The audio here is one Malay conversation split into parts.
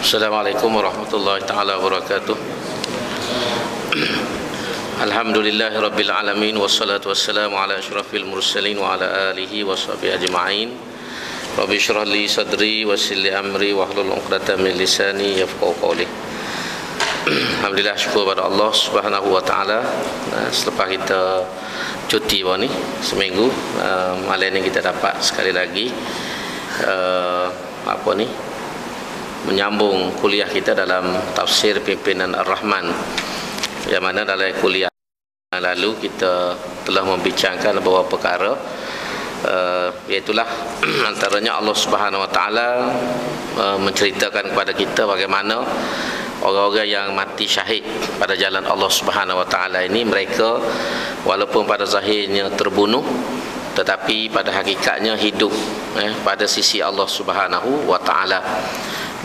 Assalamualaikum warahmatullahi taala wabarakatuh. Alhamdulillah rabbil alamin wassalatu wassalamu ala asyrafil mursalin wa ala alihi wa sahbihi ajma'in. Rabbi syrah li sadri wa li amri wa hlul 'uqdatam min lisani yafqahu qawli. Alhamdulillah syukur pada Allah Subhanahu wa taala selepas kita cuti bawah ni seminggu uh, malam ni kita dapat sekali lagi uh, apa ni menyambung kuliah kita dalam tafsir pimpinan Ar-Rahman yang mana dalam kuliah lalu kita telah membincangkan beberapa perkara uh, iaitulah antaranya Allah Subhanahu Wa Taala uh, menceritakan kepada kita bagaimana orang-orang yang mati syahid pada jalan Allah Subhanahu Wa Taala ini mereka walaupun pada zahirnya terbunuh tetapi pada hakikatnya hidup eh, pada sisi Allah Subhanahu Wa Taala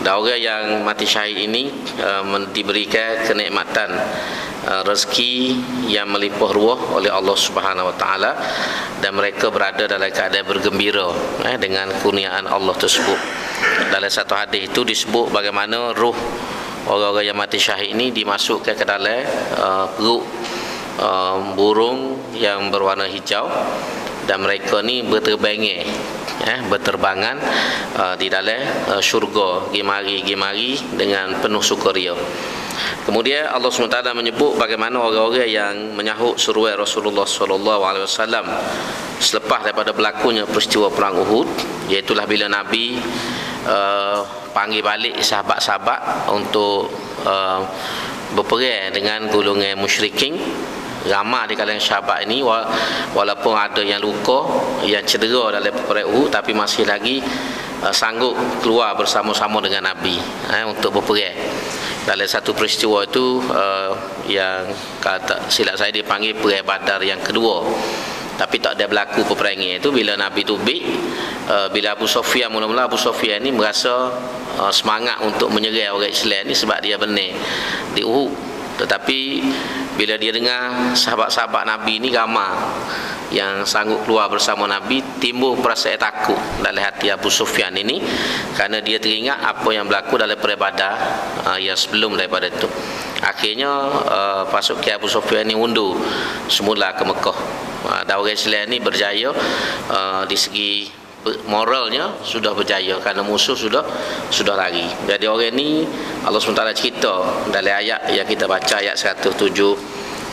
dan orang yang mati syahid ini uh, diberikan kenikmatan uh, rezeki yang melimpah ruah oleh Allah Subhanahu Wa Taala dan mereka berada dalam keadaan bergembira eh, dengan kurniaan Allah tersebut. Dalam satu hadis itu disebut bagaimana ruh orang-orang yang mati syahid ini dimasukkan ke dalam uh, perut uh, burung yang berwarna hijau dan mereka ni berterbangan eh, berterbangan uh, di dalam uh, syurga. Gimari dengan penuh sukaria kemudian Allah SWT menyebut bagaimana orang-orang yang menyahut seruai Rasulullah SAW selepas daripada berlakunya peristiwa perang Uhud iaitulah bila Nabi uh, panggil balik sahabat-sahabat untuk uh, berperang dengan golongan musyrikin ramah di kalangan sahabat ini walaupun ada yang luka yang cedera dalam peperangan Uhud tapi masih lagi uh, sanggup keluar bersama-sama dengan Nabi eh, untuk berperang. Dalam satu peristiwa itu uh, yang kata silap saya dipanggil perang Badar yang kedua. Tapi tak ada berlaku peperangan itu bila Nabi itu big uh, bila Abu Sofia mula-mula Abu Sofia ini merasa uh, semangat untuk menyerang orang Islam ini sebab dia benar di Uhud tetapi bila dia dengar sahabat-sahabat Nabi ni ramai yang sanggup keluar bersama Nabi timbul perasaan takut dalam hati Abu Sufyan ini. Kerana dia teringat apa yang berlaku dalam peribadah uh, yang sebelum daripada itu. Akhirnya uh, pasukan Abu Sufyan ini undur semula ke Mekah. Uh, orang Islam ini berjaya uh, di segi moralnya sudah berjaya kerana musuh sudah sudah lari. Jadi orang ni Allah SWT cerita dalam ayat yang kita baca ayat 172,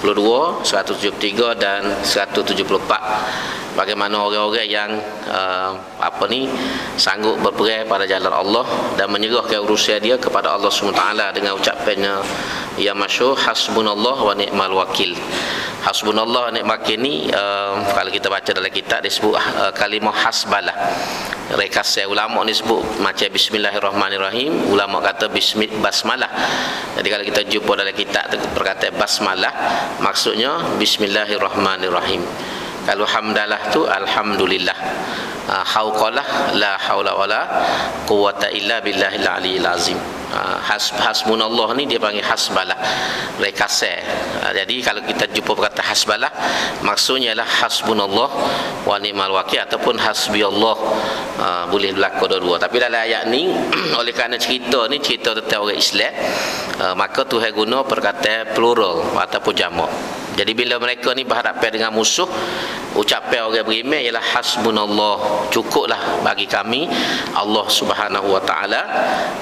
173 dan 174 bagaimana orang-orang yang uh, apa ni sanggup berperang pada jalan Allah dan menyerahkan urusan dia kepada Allah SWT dengan ucapannya yang masyhur hasbunallah wa ni'mal wakil hasbunallah wa ni'mal wakil ni uh, kalau kita baca dalam kitab disebut uh, kalimah hasbalah. Rekasai ulama ni sebut macam bismillahirrahmanirrahim ulama kata bismit basmalah. Jadi kalau kita jumpa dalam kitab perkataan basmalah maksudnya bismillahirrahmanirrahim. Kalau hamdalah tu alhamdulillah uh, hauqalah la haula wala quwata illa billahil aliyil azim. Uh, has, hasbunallah ni dia panggil hasbalah. Rekase uh, jadi kalau kita jumpa kata hasbalah maksudnya lah hasbunallah wa ni'mal wakil ataupun hasbiallah boleh berlaku dua-dua. Tapi dalam ayat ni oleh kerana cerita ni cerita tentang orang Islam maka Tuhan guna perkataan plural ataupun jamak jadi bila mereka ni berhadapan dengan musuh ucapan orang beriman ialah hasbunallah cukuplah bagi kami Allah Subhanahu wa taala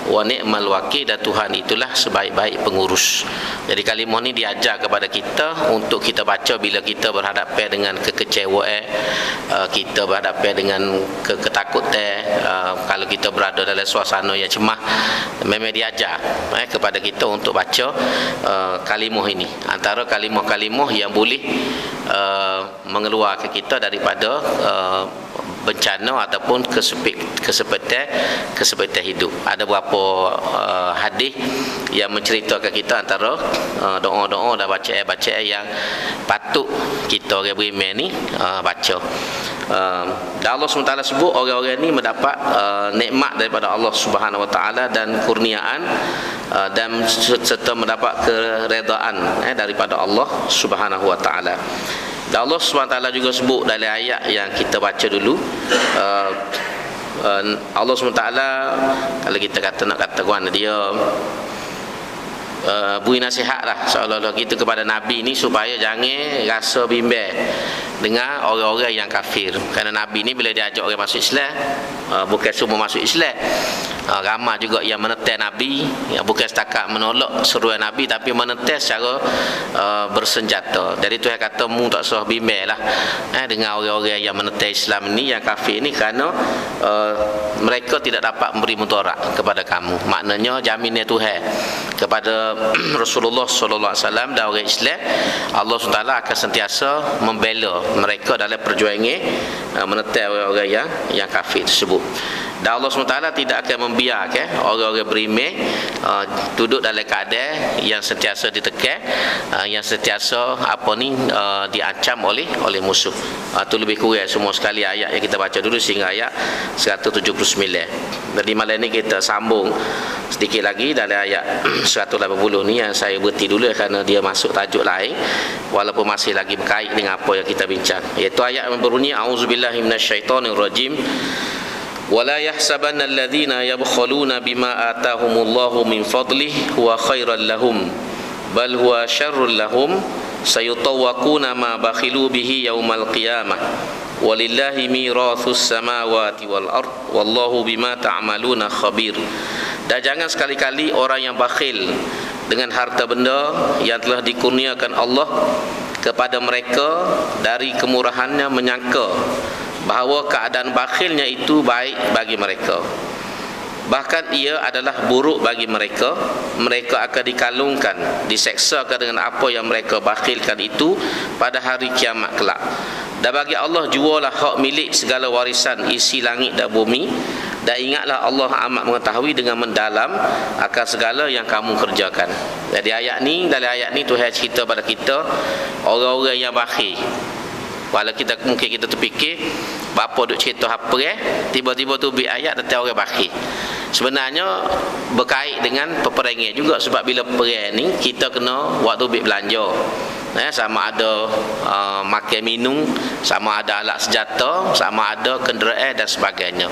wa ni'mal wakil dan Tuhan itulah sebaik-baik pengurus. Jadi kalimah ni diajar kepada kita untuk kita baca bila kita berhadapan dengan kekecewaan uh, kita berhadapan dengan ketakutan uh, kalau kita berada dalam suasana yang cemah memang diajar eh, kepada kita untuk baca uh, kalimah ini antara kalimah-kalimah yang boleh uh, mengeluarkan kita daripada uh, bencana ataupun kesepit kesepitan kesepitan hidup. Ada beberapa uh, hadis yang menceritakan kita antara uh, doa-doa dan bacaan-bacaan yang patut kita orang beriman ni uh, baca. Uh, dan Allah SWT sebut orang-orang ni mendapat uh, nikmat daripada Allah Subhanahu Wa Taala dan kurniaan uh, dan serta mendapat keredaan eh, daripada Allah Subhanahu Wa Taala. Allah SWT juga sebut dalam ayat yang kita baca dulu uh, uh, Allah SWT kalau kita kata nak kata kuan dia uh, bui nasihat lah. Seolah-olah kita kepada Nabi ni supaya jangan rasa bimbang dengan orang-orang yang kafir. Kerana Nabi ni bila diajak orang masuk Islam uh, bukan semua masuk Islam. Uh, ramai juga yang menetes Nabi. Yang bukan setakat menolak seruan Nabi tapi menetes secara uh, bersenjata. Jadi Tuhan kata mu tak usah bimbang lah eh, dengan orang-orang yang menetes Islam ni yang kafir ni kerana uh, mereka tidak dapat memberi mudarat kepada kamu. Maknanya jaminnya Tuhan kepada Rasulullah sallallahu alaihi wasallam dan orang Islam Allah SWT akan sentiasa membela mereka dalam perjuangan uh, menetai orang-orang yang yang kafir tersebut dan Allah SWT tidak akan membiarkan orang-orang beriman uh, duduk dalam keadaan yang sentiasa ditekan uh, yang sentiasa apa ni uh, diancam oleh oleh musuh. Itu uh, lebih kurang semua sekali ayat yang kita baca dulu sehingga ayat 179 jadi malam ini kita sambung sedikit lagi dari ayat 180 ni yang saya berhenti dulu kerana dia masuk tajuk lain. Walaupun masih lagi berkait dengan apa yang kita bincang. Iaitu ayat yang berbunyi auzubillahi minasyaitonirrajim ولا يحسبن الذين يبخلون بما آتاهم الله من فضله هو خيرا لهم بل هو شر لهم سيطوقون ما بخلوا به يوم القيامة ولله ميراث السماوات والأرض والله بما تعملون خبير dan jangan sekali-kali orang yang bakhil dengan harta benda yang telah dikurniakan Allah kepada mereka dari kemurahannya menyangka bahawa keadaan bakhilnya itu baik bagi mereka. Bahkan ia adalah buruk bagi mereka. Mereka akan dikalungkan diseksakan dengan apa yang mereka bakhilkan itu pada hari kiamat kelak. Dan bagi Allah jualah hak milik segala warisan isi langit dan bumi. Dan ingatlah Allah amat mengetahui dengan mendalam akan segala yang kamu kerjakan. Jadi ayat ni dalam ayat ni Tuhan cerita pada kita orang-orang yang bakhil Walau kita mungkin kita terfikir Bapa duk cerita apa eh? Tiba-tiba tu bi ayat tentang orang bakir Sebenarnya berkait dengan peperangan juga Sebab bila perang ni kita kena waktu bi belanja. Eh, Sama ada uh, makan minum Sama ada alat senjata Sama ada kenderaan dan sebagainya.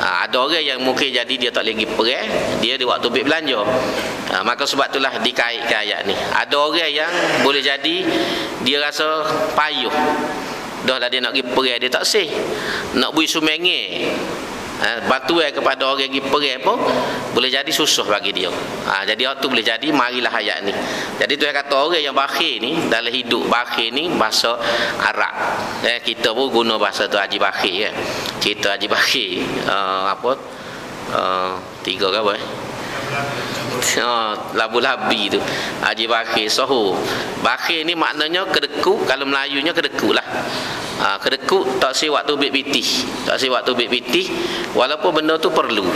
Uh, Ada orang yang mungkin jadi dia tak lagi perang Dia di waktu bi belanja. Uh, Maka sebab itulah dikaitkan ayat ni. Ada orang yang boleh jadi Dia rasa payuh. Dah lah dia nak pergi perang dia tak sih. Nak bui sumengi ha, batuan kepada orang pergi perang pun boleh jadi susah bagi dia. Ha, jadi waktu boleh jadi marilah ayat ni. Jadi tu yang kata orang yang bakhir ni dalam hidup bakhir ni bahasa Arab. Eh, kita pun guna bahasa tu Haji Bakhir eh. cerita Haji Bakhir uh, apa? Uh, tiga ke apa eh? Oh, labu-labi tu. Haji Bakhir Sohu Bakhir ni maknanya kedekut Kalau Melayunya kedekut lah ha, kedekut tak si waktu bit pitih tak si waktu bit pitih walaupun benda tu perlu.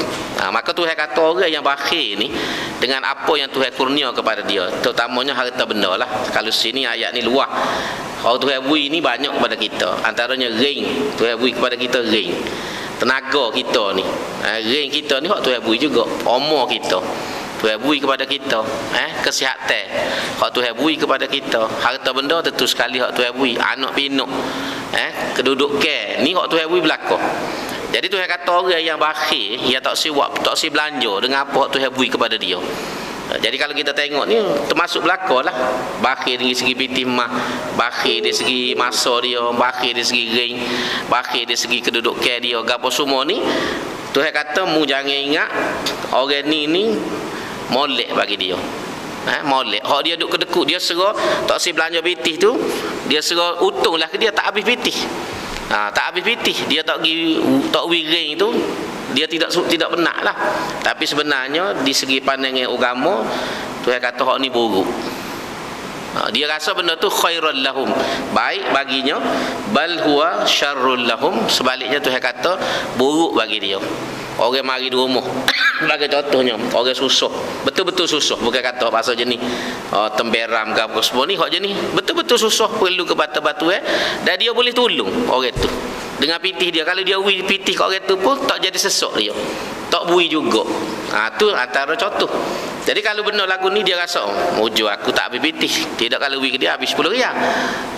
Ha, maka Tuhan kata orang yang bakhir ni dengan apa yang Tuhan kurnia kepada dia terutamanya harta benda lah. Kalau sini ayat ni luah. Kalau Tuhan bui ni banyak kepada kita. Antaranya ring. Tuhan bui kepada kita ring. Tenaga kita ni. Ha, ring kita ni waktu Tuhan bui juga. Umur kita Tuhan bui kepada kita eh kesihatan. Hak Tuhan bui kepada kita. Harta benda tentu sekali hak Tuhan bui. Anak pinuk eh kedudukan ni hak Tuhan bui belaka jadi Tuhan kata orang yang bakhil yang tak si wak tak si belanja dengan apa hak Tuhan bui kepada dia. Jadi kalau kita tengok ni termasuk belaka lah. Bakhir dari segi bitimah Bakhir dari segi masa dia Bakhir dari segi ring Bakhir dari segi kedudukan dia. Gapa semua ni Tuhan kata mu jangan ingat Orang ni ni molek bagi dia. Eh, molek. Kalau dia duduk kedekut dia serah tak si belanja pitih tu dia serah ke dia tak habis pitih. Ha, tak habis pitih. Dia tak pergi tak wiring tu dia tidak tidak benar lah tapi sebenarnya di segi pandangan agama Tuhan kata hak ni buruk ha, dia rasa benda tu khairul lahum. Baik baginya bal huwa syarrul lahum. Sebaliknya Tuhan kata buruk bagi dia. Orang mari di rumah bagi contohnya orang susah. Betul-betul susah bukan kata bahasa jenis oh, temberam ke apa semua ni. Hak jenis betul-betul susah perlu ke batu-batu eh. Dan dia boleh tolong orang tu. Dengan pitih dia. Kalau dia wi pitih kat orang tu pun tak jadi sesok dia. Tak bui juga. Ha, tu antara contoh jadi kalau benar lagu ni dia rasa oh, aku tak habis pitih tidak kalau wi ke dia habis 10 riyal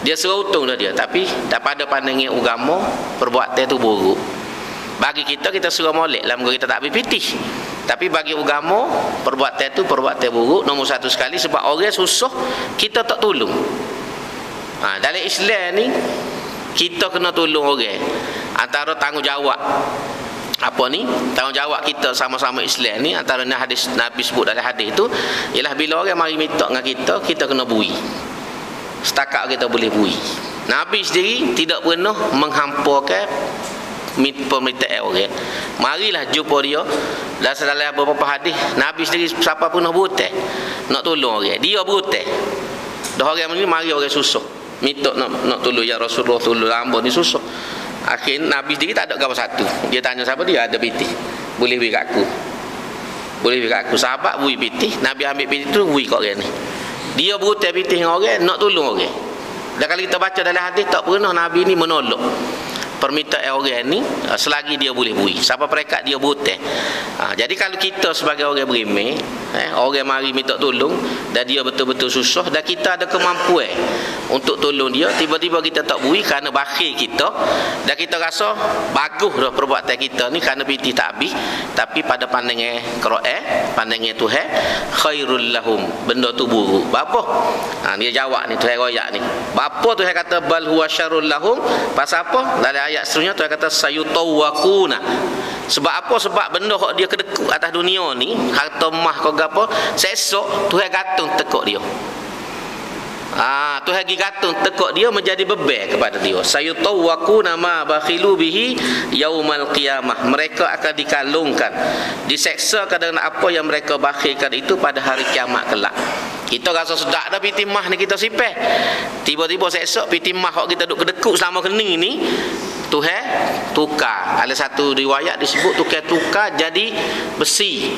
dia serotung dah dia. Tapi tak pada pandangan agama perbuatan tu buruk. Bagi kita kita suruh molek lah kita tak habis pitih. Tapi bagi agama perbuatan itu perbuatan buruk nombor satu sekali sebab orang susah kita tak tolong. Ha, dalam Islam ni kita kena tolong orang. Antara tanggungjawab apa ni? Tanggungjawab kita sama-sama Islam ni antara hadis Nabi sebut dalam hadis itu ialah bila orang mari minta dengan kita kita kena bui. Setakat kita boleh bui. Nabi sendiri tidak pernah menghampakan permintaan orang. Marilah jumpa dia dan dalam beberapa hadis Nabi sendiri siapa pun nak buta nak tolong orang. Dia buta dah orang ni mari orang susah. Minta nak nak tolong. Ya Rasulullah tolong. Hamba ni susah Akhir Nabi sendiri tak ada kau satu. Dia tanya siapa dia ada piti. Boleh kat aku. Boleh kat aku. Sahabat beri piti. Nabi ambil piti tu beri kat orang ni. Dia berutai piti dengan orang nak tolong orang. Dan kalau kita baca dalam hadis tak pernah Nabi ni menolak permintaan orang ni ah, selagi dia boleh beri siapa perekat dia butai ha, jadi kalau kita sebagai orang berimeh eh, orang mari minta tolong dan dia betul-betul susah dan kita ada kemampuan untuk tolong dia tiba-tiba kita tak beri kerana bakhir kita. Dan kita rasa bagus dah perbuatan kita ni kerana piti tak habis. Tapi pada pandangan Quran pandangan Tuhan khairul lahum. Benda tu buruk. Apa ha, dia jawab ni Tuhan royak ni. Apa Tuhan kata bal huwa syarul lahum. Pasal apa? Dalam ayat seterusnya Tuhan kata sayutawakuna sebab apa? Sebab benda kok dia kedekut atas dunia ni harta mah kau gapo sesok Tuhan gantung tekuk dia Ah, tu lagi gantung tekuk dia menjadi beban kepada dia. Sayutawwaku nama bakhilu bihi yaumal qiyamah. Mereka akan dikalungkan, diseksa dengan apa yang mereka bakhilkan itu pada hari kiamat kelak. Kita rasa sedak dah piti mah ni kita sipeh. Tiba-tiba seksa piti mah kok kita duk kedekuk selama kening ni, Tuhan tukar. Ada satu riwayat disebut tukar tukar jadi besi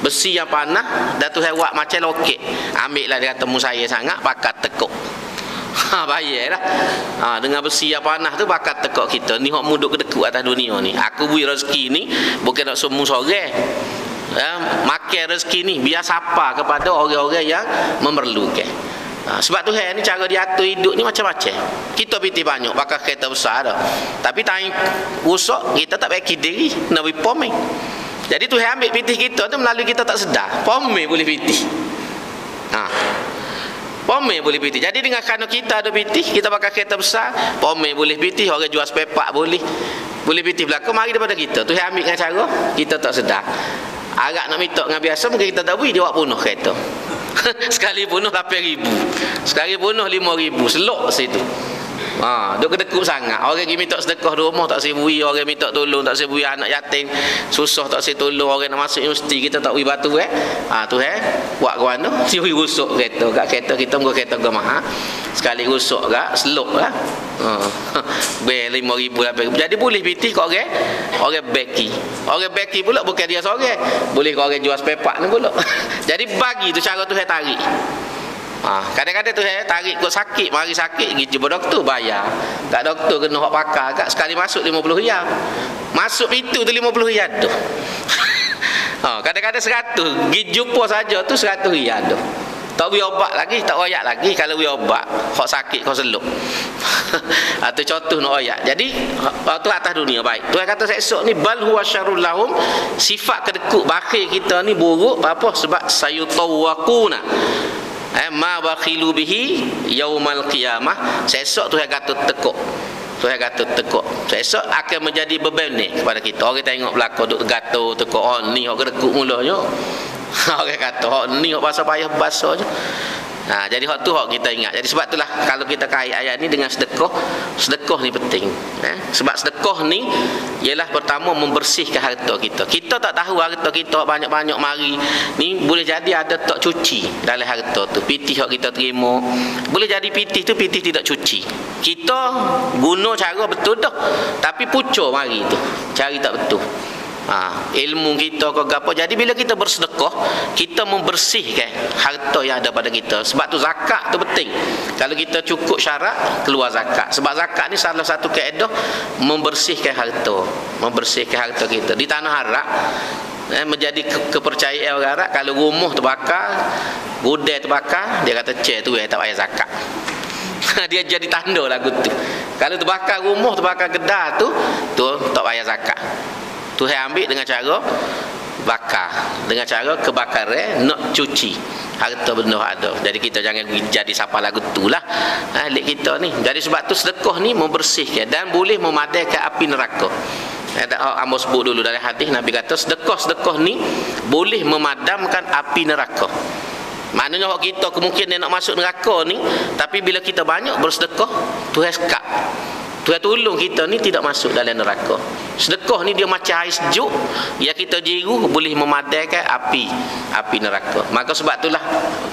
besi yang panah dan tu buat macam loket ambil lah dia kata mu saya sangat pakat tekuk. Ha bayar lah ha, dengan besi yang panah tu bakat tekuk kita. Ni hok muduk kedekut atas dunia ni. Aku beri rezeki ni bukan nak semua sore ya, makan rezeki ni biar sapa kepada orang-orang yang memerlukan. Ha, sebab tu ni cara dia atur hidup ni macam-macam. Kita piti banyak pakai kereta besar dah. Tapi time rusak kita tak pakai diri nak pergi. Jadi Tuhan ambil pitih kita tu melalui kita tak sedar. Pomeh boleh pitih. Ha. Pomeh boleh pitih. Jadi dengan kerana kita ada pitih, kita pakai kereta besar, pomeh boleh pitih, orang jual sepepak boleh. Boleh pitih belakang, mari daripada kita. Tuhan ambil dengan cara, kita tak sedar. Agak nak minta dengan biasa, mungkin kita tak boleh, dia buat punuh kereta. Sekali punuh 8 ribu. Sekali punuh 5 ribu. Selok situ. Ha, dia kedekut sangat. Orang yang minta sedekah di rumah tak sibui, orang minta tolong tak sibui anak yatim, susah tak sibui tolong, orang nak masuk universiti kita tak bui batu eh. Ha, tu eh. Buat ke mana? Sibui rusuk kereta. Kat kereta kita muka kereta ke maha. Sekali rusuk gak selok lah. Ha. Ber 5000 lah. Jadi boleh pitih kau orang orang beki. Orang beki pula bukan dia seorang. Boleh kau orang jual part ni pula. Jadi bagi tu cara tu saya tarik. Ha, kadang-kadang tu saya tarik kau sakit, mari sakit pergi jumpa doktor bayar. Tak doktor kena hok pakar kat sekali masuk 50 riyal. Masuk itu tu 50 riyal tu. ha, kadang-kadang 100, pergi jumpa saja tu 100 riyal tu. Tak boleh obat lagi, tak royak lagi kalau boleh obat. Hok sakit kau seluk. Atau contoh nak royak. Jadi, tu atas dunia baik. Tuhan kata esok ni bal huwa syarul lahum sifat kedekut bakhir kita ni buruk apa sebab sayutawakuna eh ma bakhilu bihi yaumal qiyamah. Sesok tu saya kata tekuk. Tu saya kata tekuk sesok akan menjadi beban ni kepada kita. Orang tengok belakang duk gato tekuk oh ni orang dekuk mulanya orang kata oh ni orang bahasa payah bahasa je Ha, jadi hak tu hak kita ingat. Jadi sebab itulah kalau kita kait ayat ni dengan sedekah, sedekah ni penting. Eh? Sebab sedekah ni ialah pertama membersihkan harta kita. Kita tak tahu harta kita banyak-banyak mari ni boleh jadi ada tak cuci dalam harta tu. Pitih hak kita terima. Boleh jadi pitih tu pitih tidak cuci. Kita guna cara betul dah. Tapi pucuk mari tu. Cari tak betul ha, ilmu kita ke apa jadi bila kita bersedekah kita membersihkan harta yang ada pada kita. Sebab tu zakat tu penting. Kalau kita cukup syarat keluar zakat. Sebab zakat ni salah satu kaedah membersihkan harta. Membersihkan harta kita. Di tanah Arab eh, menjadi ke kepercayaan orang Arab kalau rumah terbakar gudai terbakar dia kata cek tu eh tak payah zakat. Dia jadi tanda lagu tu. Kalau terbakar rumah terbakar kedai tu tu tak bayar zakat Tuhan ambil dengan cara bakar. Dengan cara kebakaran nak cuci. Harta benda ada. Jadi kita jangan jadi siapa lagu tu lah. Ahli kita ni. Jadi sebab tu sedekah ni membersihkan dan boleh memadamkan api neraka. Ada oh, Amos sebut dulu dari hadis Nabi kata sedekah-sedekah ni boleh memadamkan api neraka. Maknanya kalau kita kemungkinan nak masuk neraka ni Tapi bila kita banyak bersedekah Tuhan sekat Tuhan tolong kita ni tidak masuk dalam neraka. Sedekah ni dia macam air sejuk Yang kita jiru boleh memadaikan api Api neraka. Maka sebab itulah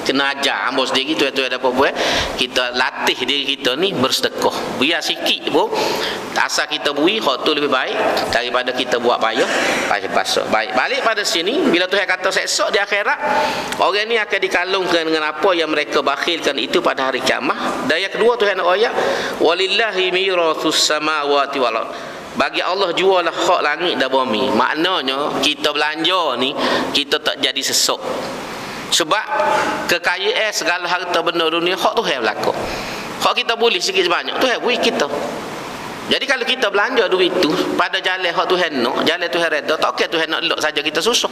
Kena ajar Ambo sendiri tu tu ada apa-apa Kita latih diri kita ni bersedekah. Biar sikit pun Asal kita beri Hak tu lebih baik Daripada kita buat payah pasok Baik Balik pada sini Bila Tuhan kata seksok di akhirat Orang ni akan dikalungkan dengan apa Yang mereka bakhilkan itu pada hari kiamah. Dan yang kedua Tuhan nak ayat Walillahi mirathus samawati walad bagi Allah jualah hak langit dan bumi. Maknanya kita belanja ni kita tak jadi sesok. Sebab kekayaan segala harta benda dunia hak tu yang berlaku. Hak kita boleh sikit sebanyak tu yang beri kita. Jadi kalau kita belanja duit tu pada jalan hak Tuhan nak jalan Tuhan reda tak okey Tuhan nak elok saja kita susah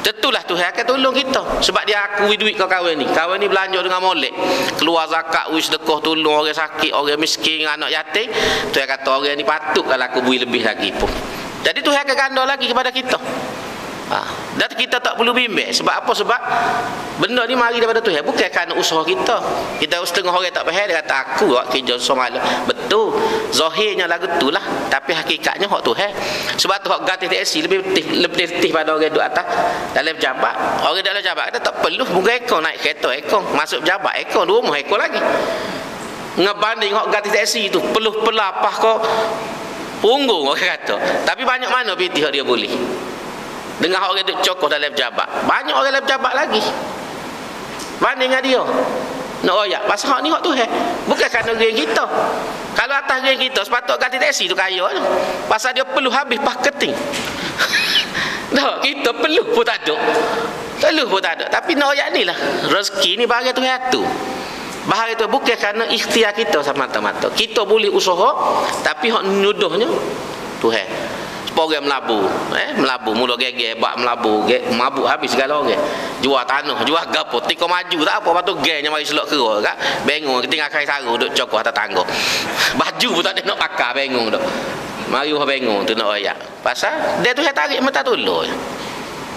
Tentulah Tuhan akan tolong kita. Sebab dia akui duit kau kawan ni. Kawan ni belanja dengan molek. Keluar zakat, wis dekah tolong orang sakit Orang miskin, anak yatim. Tuhan kata orang ni patut kalau aku beri lebih lagi pun. Jadi Tuhan akan ganda lagi kepada kita Ha. Dan kita tak perlu bimbing Sebab apa? Sebab benda ni mari daripada Tuhan. Bukan kerana usaha kita. Kita setengah orang tak faham Dia kata aku buat kerja semalam Betul. Zahirnya lagu tu lah Tapi hakikatnya hak Tuhan. Sebab tu hak gratis TSC Lebih letih, lebih letih pada orang duduk atas. Dalam jabat. Orang dalam jabat Kita tak perlu. Bukan ekor. Naik kereta ekor. Masuk jabat ekor. Rumah ekor lagi. Ngebanding hak gratis TSC tu. Perlu pelapah kau Punggung orang kata. Tapi banyak mana pitih dia boleh dengan orang duduk cokoh dalam jabat banyak orang dalam jabat lagi. Banding dengan dia. Nak oyak pasal hak ni hak tu he bukan kerana geng kita. Kalau atas geng kita sepatut ganti taksi tu kaya je. Pasal dia perlu habis marketing tak kita perlu pun tak ada. Perlu pun tak ada. Tapi nak oyak ni lah. Rezeki ni bagi tu tu Bahaya itu bukan kerana ikhtiar kita semata-mata. Kita boleh usaha tapi hak nuduhnya Tuhan orang melabu eh melabu mula gege bak melabu ge mabuk habis segala orang jual tanah jual gapo tiko maju tak apa patu gengnya mari selok kira kak bengong tinggal kai saru duk cokok atas tangga baju pun tak ada nak pakai bengong dok mari ha bengong tu nak ayak pasal dia tu yang tarik mata tulu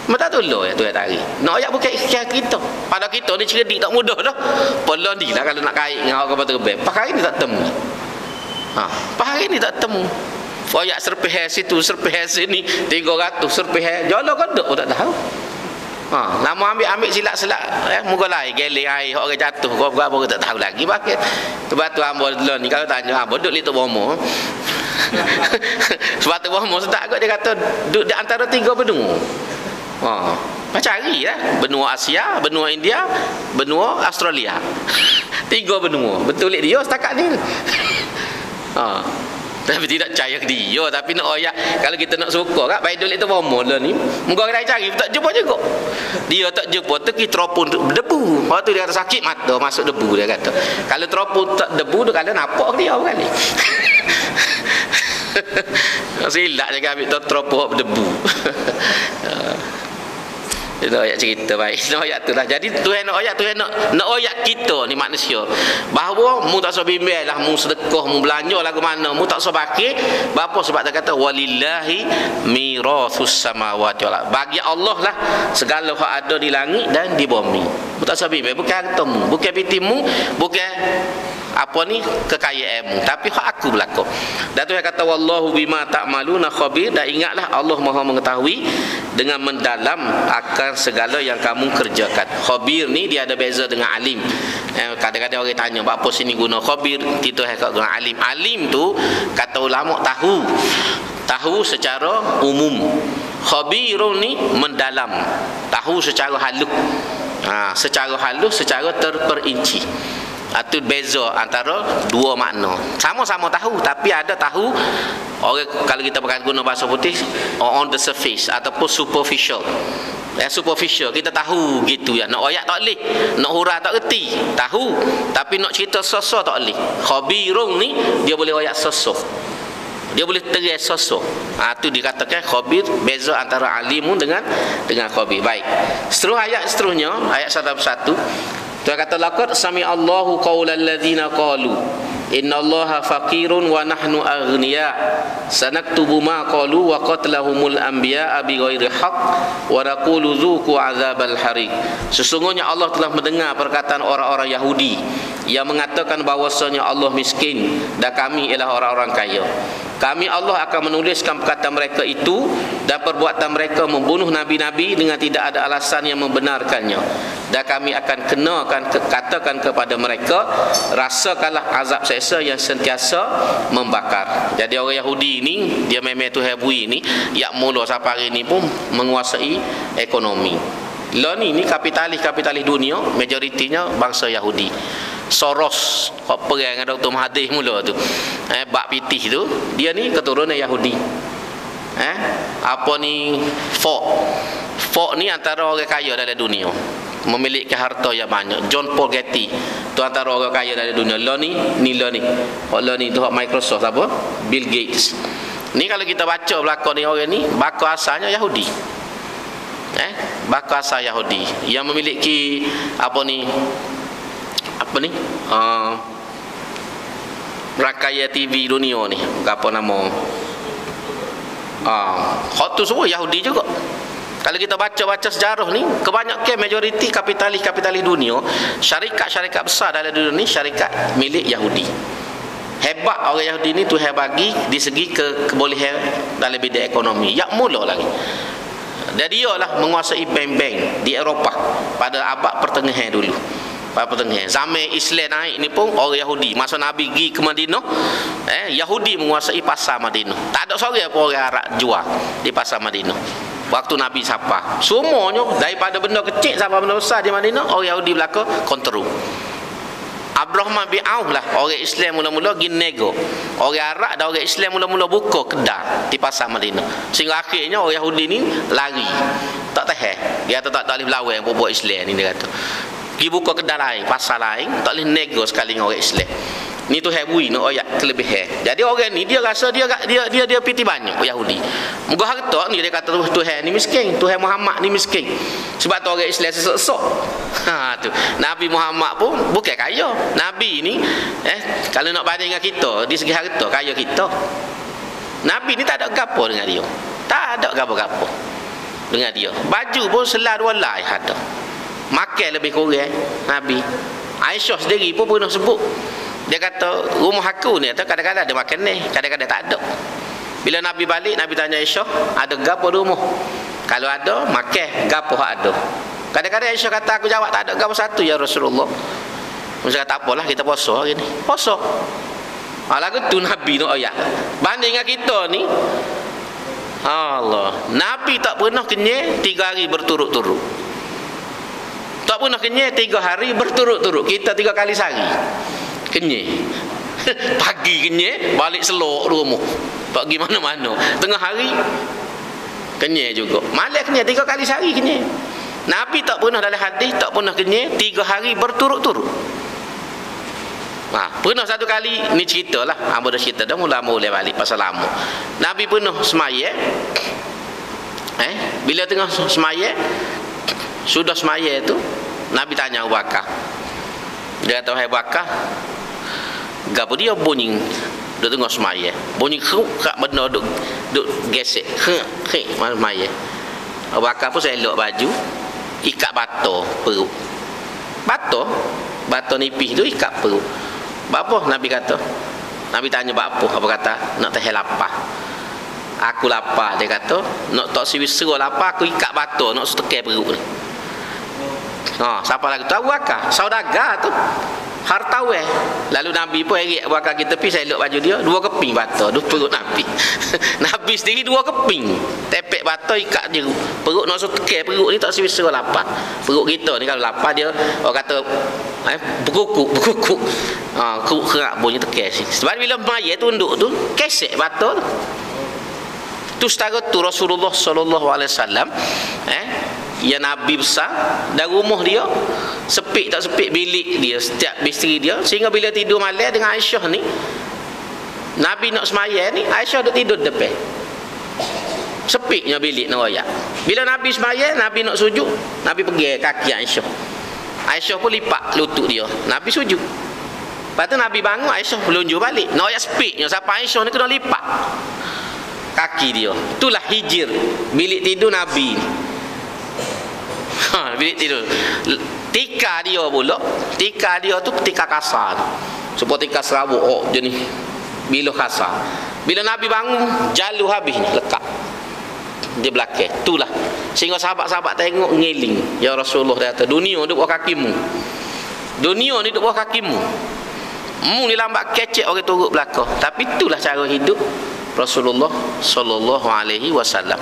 Mata tolong ya tu yang tarik. Nak ayat bukan ikhtiar kita. Pada kita ni cerdik tak mudah dah. Pelon ni lah kalau nak kait dengan orang kata kebeb. Pakai ni tak temu. Ha, pakai ni tak temu. Wayak serpih situ, serpih sini, 300 serpih. Jolo kodok pun tak tahu. Ha, lama ambil ambil silap-silap eh muka lain geleng air orang jatuh kau berapa aku tak tahu lagi pakai. Sebab tu ambo dulu ni kalau tanya ambo duduk litu bomo. Sebab tu bomo sedak kot dia kata duduk di antara tiga benua. Ha, macam cari lah benua Asia, benua India, benua Australia. tiga benua. Betul dia setakat ni. Ha. Tapi tidak percaya dia Tapi nak oyak Kalau kita nak suka kak Baik duit tu bomo lah ni. Muka kita cari Tak jumpa juga Dia tak jumpa Tu kita teropon debu. Lepas tu dia kata sakit mata Masuk debu dia kata. Kalau teropon tak debu Dia kata nampak ke dia kali Silap je kan ambil teropon debu Itu ayat cerita baik. Itu ayat tu lah. Jadi Tuhan nak ayat Tuhan nak nak ayat kita ni manusia. Bahawa mu tak usah bimbang lah mu sedekah mu belanja lagu mana mu tak usah pakai. Bapa sebab dia kata walillahi mirathus samawati wal Bagi Allah lah segala hak ada di langit dan di bumi. Mu tak usah bimbang bukan hartamu, bukan pitimu, bukan apa ni? Kekayaanmu tapi hak aku berlaku. Dan Tuhan kata wallahu bima ta'maluna khabir. Dan ingatlah Allah Maha mengetahui dengan mendalam akan segala yang kamu kerjakan. Khabir ni dia ada beza dengan alim. Eh, kadang-kadang orang tanya apa sini guna khabir? Kita hak guna alim. Alim tu kata ulama tahu. Tahu secara umum. Khabirun ni mendalam. Tahu secara halus. Ha, secara halus secara terperinci itu beza antara dua makna. Sama-sama tahu tapi ada tahu orang kalau kita pakai guna bahasa putih on the surface ataupun superficial. Eh, superficial kita tahu gitu ya. Nak ayat tak boleh nak hurah tak reti tahu. Tapi nak cerita sosok tak boleh. Khabirun ni dia boleh ayat sosok dia boleh terai sosok ha, tu dikatakan khabir beza antara alimun dengan dengan khabir. Baik. Seterusnya ayat seterusnya ayat 101 Tuhan kata laqad sami Allahu qaulal ladzina qalu inna Allaha faqirun wa nahnu aghniya. Sanaktubu ma qalu wa qatlahumul anbiya bi ghairi haqq wa naqulu dzuqu azabal hariq. Sesungguhnya Allah telah mendengar perkataan orang-orang Yahudi yang mengatakan bahawasanya Allah miskin dan kami ialah orang-orang kaya. Kami Allah akan menuliskan perkataan mereka itu dan perbuatan mereka membunuh nabi-nabi dengan tidak ada alasan yang membenarkannya. Dan kami akan kenakan katakan kepada mereka rasakanlah azab seksa yang sentiasa membakar jadi orang Yahudi ini dia memang tu hebui ini yang mula sampai hari ini pun menguasai ekonomi Lo ni ni kapitalis-kapitalis dunia majoritinya bangsa Yahudi. Soros kok perang ada Dr. Mahathir mula tu. Eh bak pitih tu dia ni keturunan Yahudi. Eh apa ni Ford. Ford ni antara orang kaya dalam dunia. Memiliki harta yang banyak. John Paul Getty tu antara orang kaya dalam dunia. Lo ni ni lo ni. Oh, lo ni tu Microsoft apa? Bill Gates. Ni kalau kita baca belakang ni orang ni, bakal asalnya Yahudi eh bakasa Yahudi yang memiliki apa ni apa ni uh, Rakaya TV dunia ni apa nama ah uh, tu semua Yahudi juga. Kalau kita baca-baca sejarah ni kebanyakan majoriti kapitalis-kapitalis dunia syarikat-syarikat besar dalam dunia ni syarikat milik Yahudi. Hebat orang Yahudi ni Tuhan bagi di segi ke kebolehan dalam bidang ekonomi. Yang mula lagi. Dan dia lah menguasai bank-bank di Eropah pada abad pertengahan dulu pada pertengahan zaman Islam naik ni pun orang Yahudi. Masa Nabi pergi ke Madinah eh, Yahudi menguasai pasar Madinah. Tak ada seorang pun orang Arab jual di pasar Madinah. Waktu Nabi sapa. Semuanya daripada benda kecil sampai benda besar di Madinah orang Yahudi belaka kontrol. Abraham bin Auf lah orang Islam mula-mula pergi nego. Orang Arab dan orang Islam mula-mula buka kedai di pasar Madinah. Sehingga akhirnya orang Yahudi ni lari. Tak tahan. Dia tak, tak boleh berlawan buat Islam ni dia kata pergi buka kedai lain pasar lain tak boleh nego sekali dengan orang Islam. Ni tu hebui nak ayat kelebihan jadi orang ni dia rasa dia dia dia dia piti banyak Yahudi. Muka harta ni dia kata Tuhan ni miskin Tuhan Muhammad ni miskin. Sebab tu orang Islam sesok ha tu. Nabi Muhammad pun bukan kaya. Nabi ni eh kalau nak banding dengan kita di segi harta kaya kita. Nabi ni tak ada gapo dengan dia. Tak ada gapo-gapo dengan dia. Baju pun selah dua lai ada makan lebih kurang Nabi. Aisyah sendiri pun pernah sebut. Dia kata rumah aku ni kadang-kadang ada makan ni kadang-kadang tak ada. Bila Nabi balik Nabi tanya Aisyah ada gapo rumah? Kalau ada makan gapo ada. Kadang-kadang Aisyah kata aku jawab tak ada gapo satu ya Rasulullah. Masa kata apalah kita puasa hari ni. Puasa. Lagu tu Nabi tu ayat. Banding dengan kita ni Allah. Nabi tak pernah kenyai tiga hari berturut-turut tak pernah kenyai tiga hari berturut-turut. Kita tiga kali sehari. Kenyek pagi kenyek balik selok rumah. Pergi mana-mana. Tengah hari kenyek juga. Malam kenyek tiga kali sehari kenyek Nabi tak pernah dalam hadis tak pernah kenyek tiga hari berturut-turut. Ha, pernah satu kali ni cerita lah Hamba dah cerita dah mula mula balik pasal lama. Nabi pernah semaya. Eh bila tengah semaya sudah semaya tu Nabi tanya Abu Bakar. Dia kata hai Bakar gapo dia bunyi? Duk tengok semaya. Bunyi khuk kat benda duk duk gesek. Khuk khik semaya bakar pun saya elok baju ikat bato perut. Bato bato nipis tu ikat perut. Apa Nabi kata. Nabi tanya apa apa kata nak teh lapar aku lapar dia kata. Nak tak siwi seru lapar aku ikat bato nak setekar perut ni ha, siapa lagi tahu akak saudagar tu. Harta lalu nabi pun erik bakal kita tepi saya elok baju dia. Dua keping bata. Dua perut nabi. Nabi sendiri dua keping. Tepek bata ikat je. Perut nak suka perut ni tak sebisa lapar. Perut kita ni kalau lapar dia orang kata eh, berkukuk berkukuk. Ha, kerak bunyi tekek sebab bila mayat tunduk tu kesek bata tu. Tu setara tu Rasulullah sallallahu alaihi wasallam eh yang Nabi besar dan rumah dia sepik tak sepik bilik dia setiap isteri dia sehingga bila tidur malam dengan Aisyah ni Nabi nak semaya ni Aisyah duduk tidur depan. Sepiknya bilik nak bila Nabi semaya Nabi nak sujud Nabi pergi kaki Aisyah. Aisyah pun lipat lutut dia. Nabi sujud. Lepas tu Nabi bangun Aisyah pelunjuk balik. Nak ayat sepiknya sampai Aisyah ni kena lipat kaki dia. Itulah hijir bilik tidur Nabi ha, bilik tidur tika dia pula. Tika dia tu tika kasar sebab tika serabuk oh jenis biluh kasar. Bila Nabi bangun jalu habis lekat di belakang. Itulah. Sehingga sahabat-sahabat tengok ngiling. Ya Rasulullah dia kata dunia duduk bawah kakimu. Dunia ni duduk bawah kakimu. Mu ni lambat kecek orang turut belakang. Tapi itulah cara hidup Rasulullah sallallahu alaihi wasallam.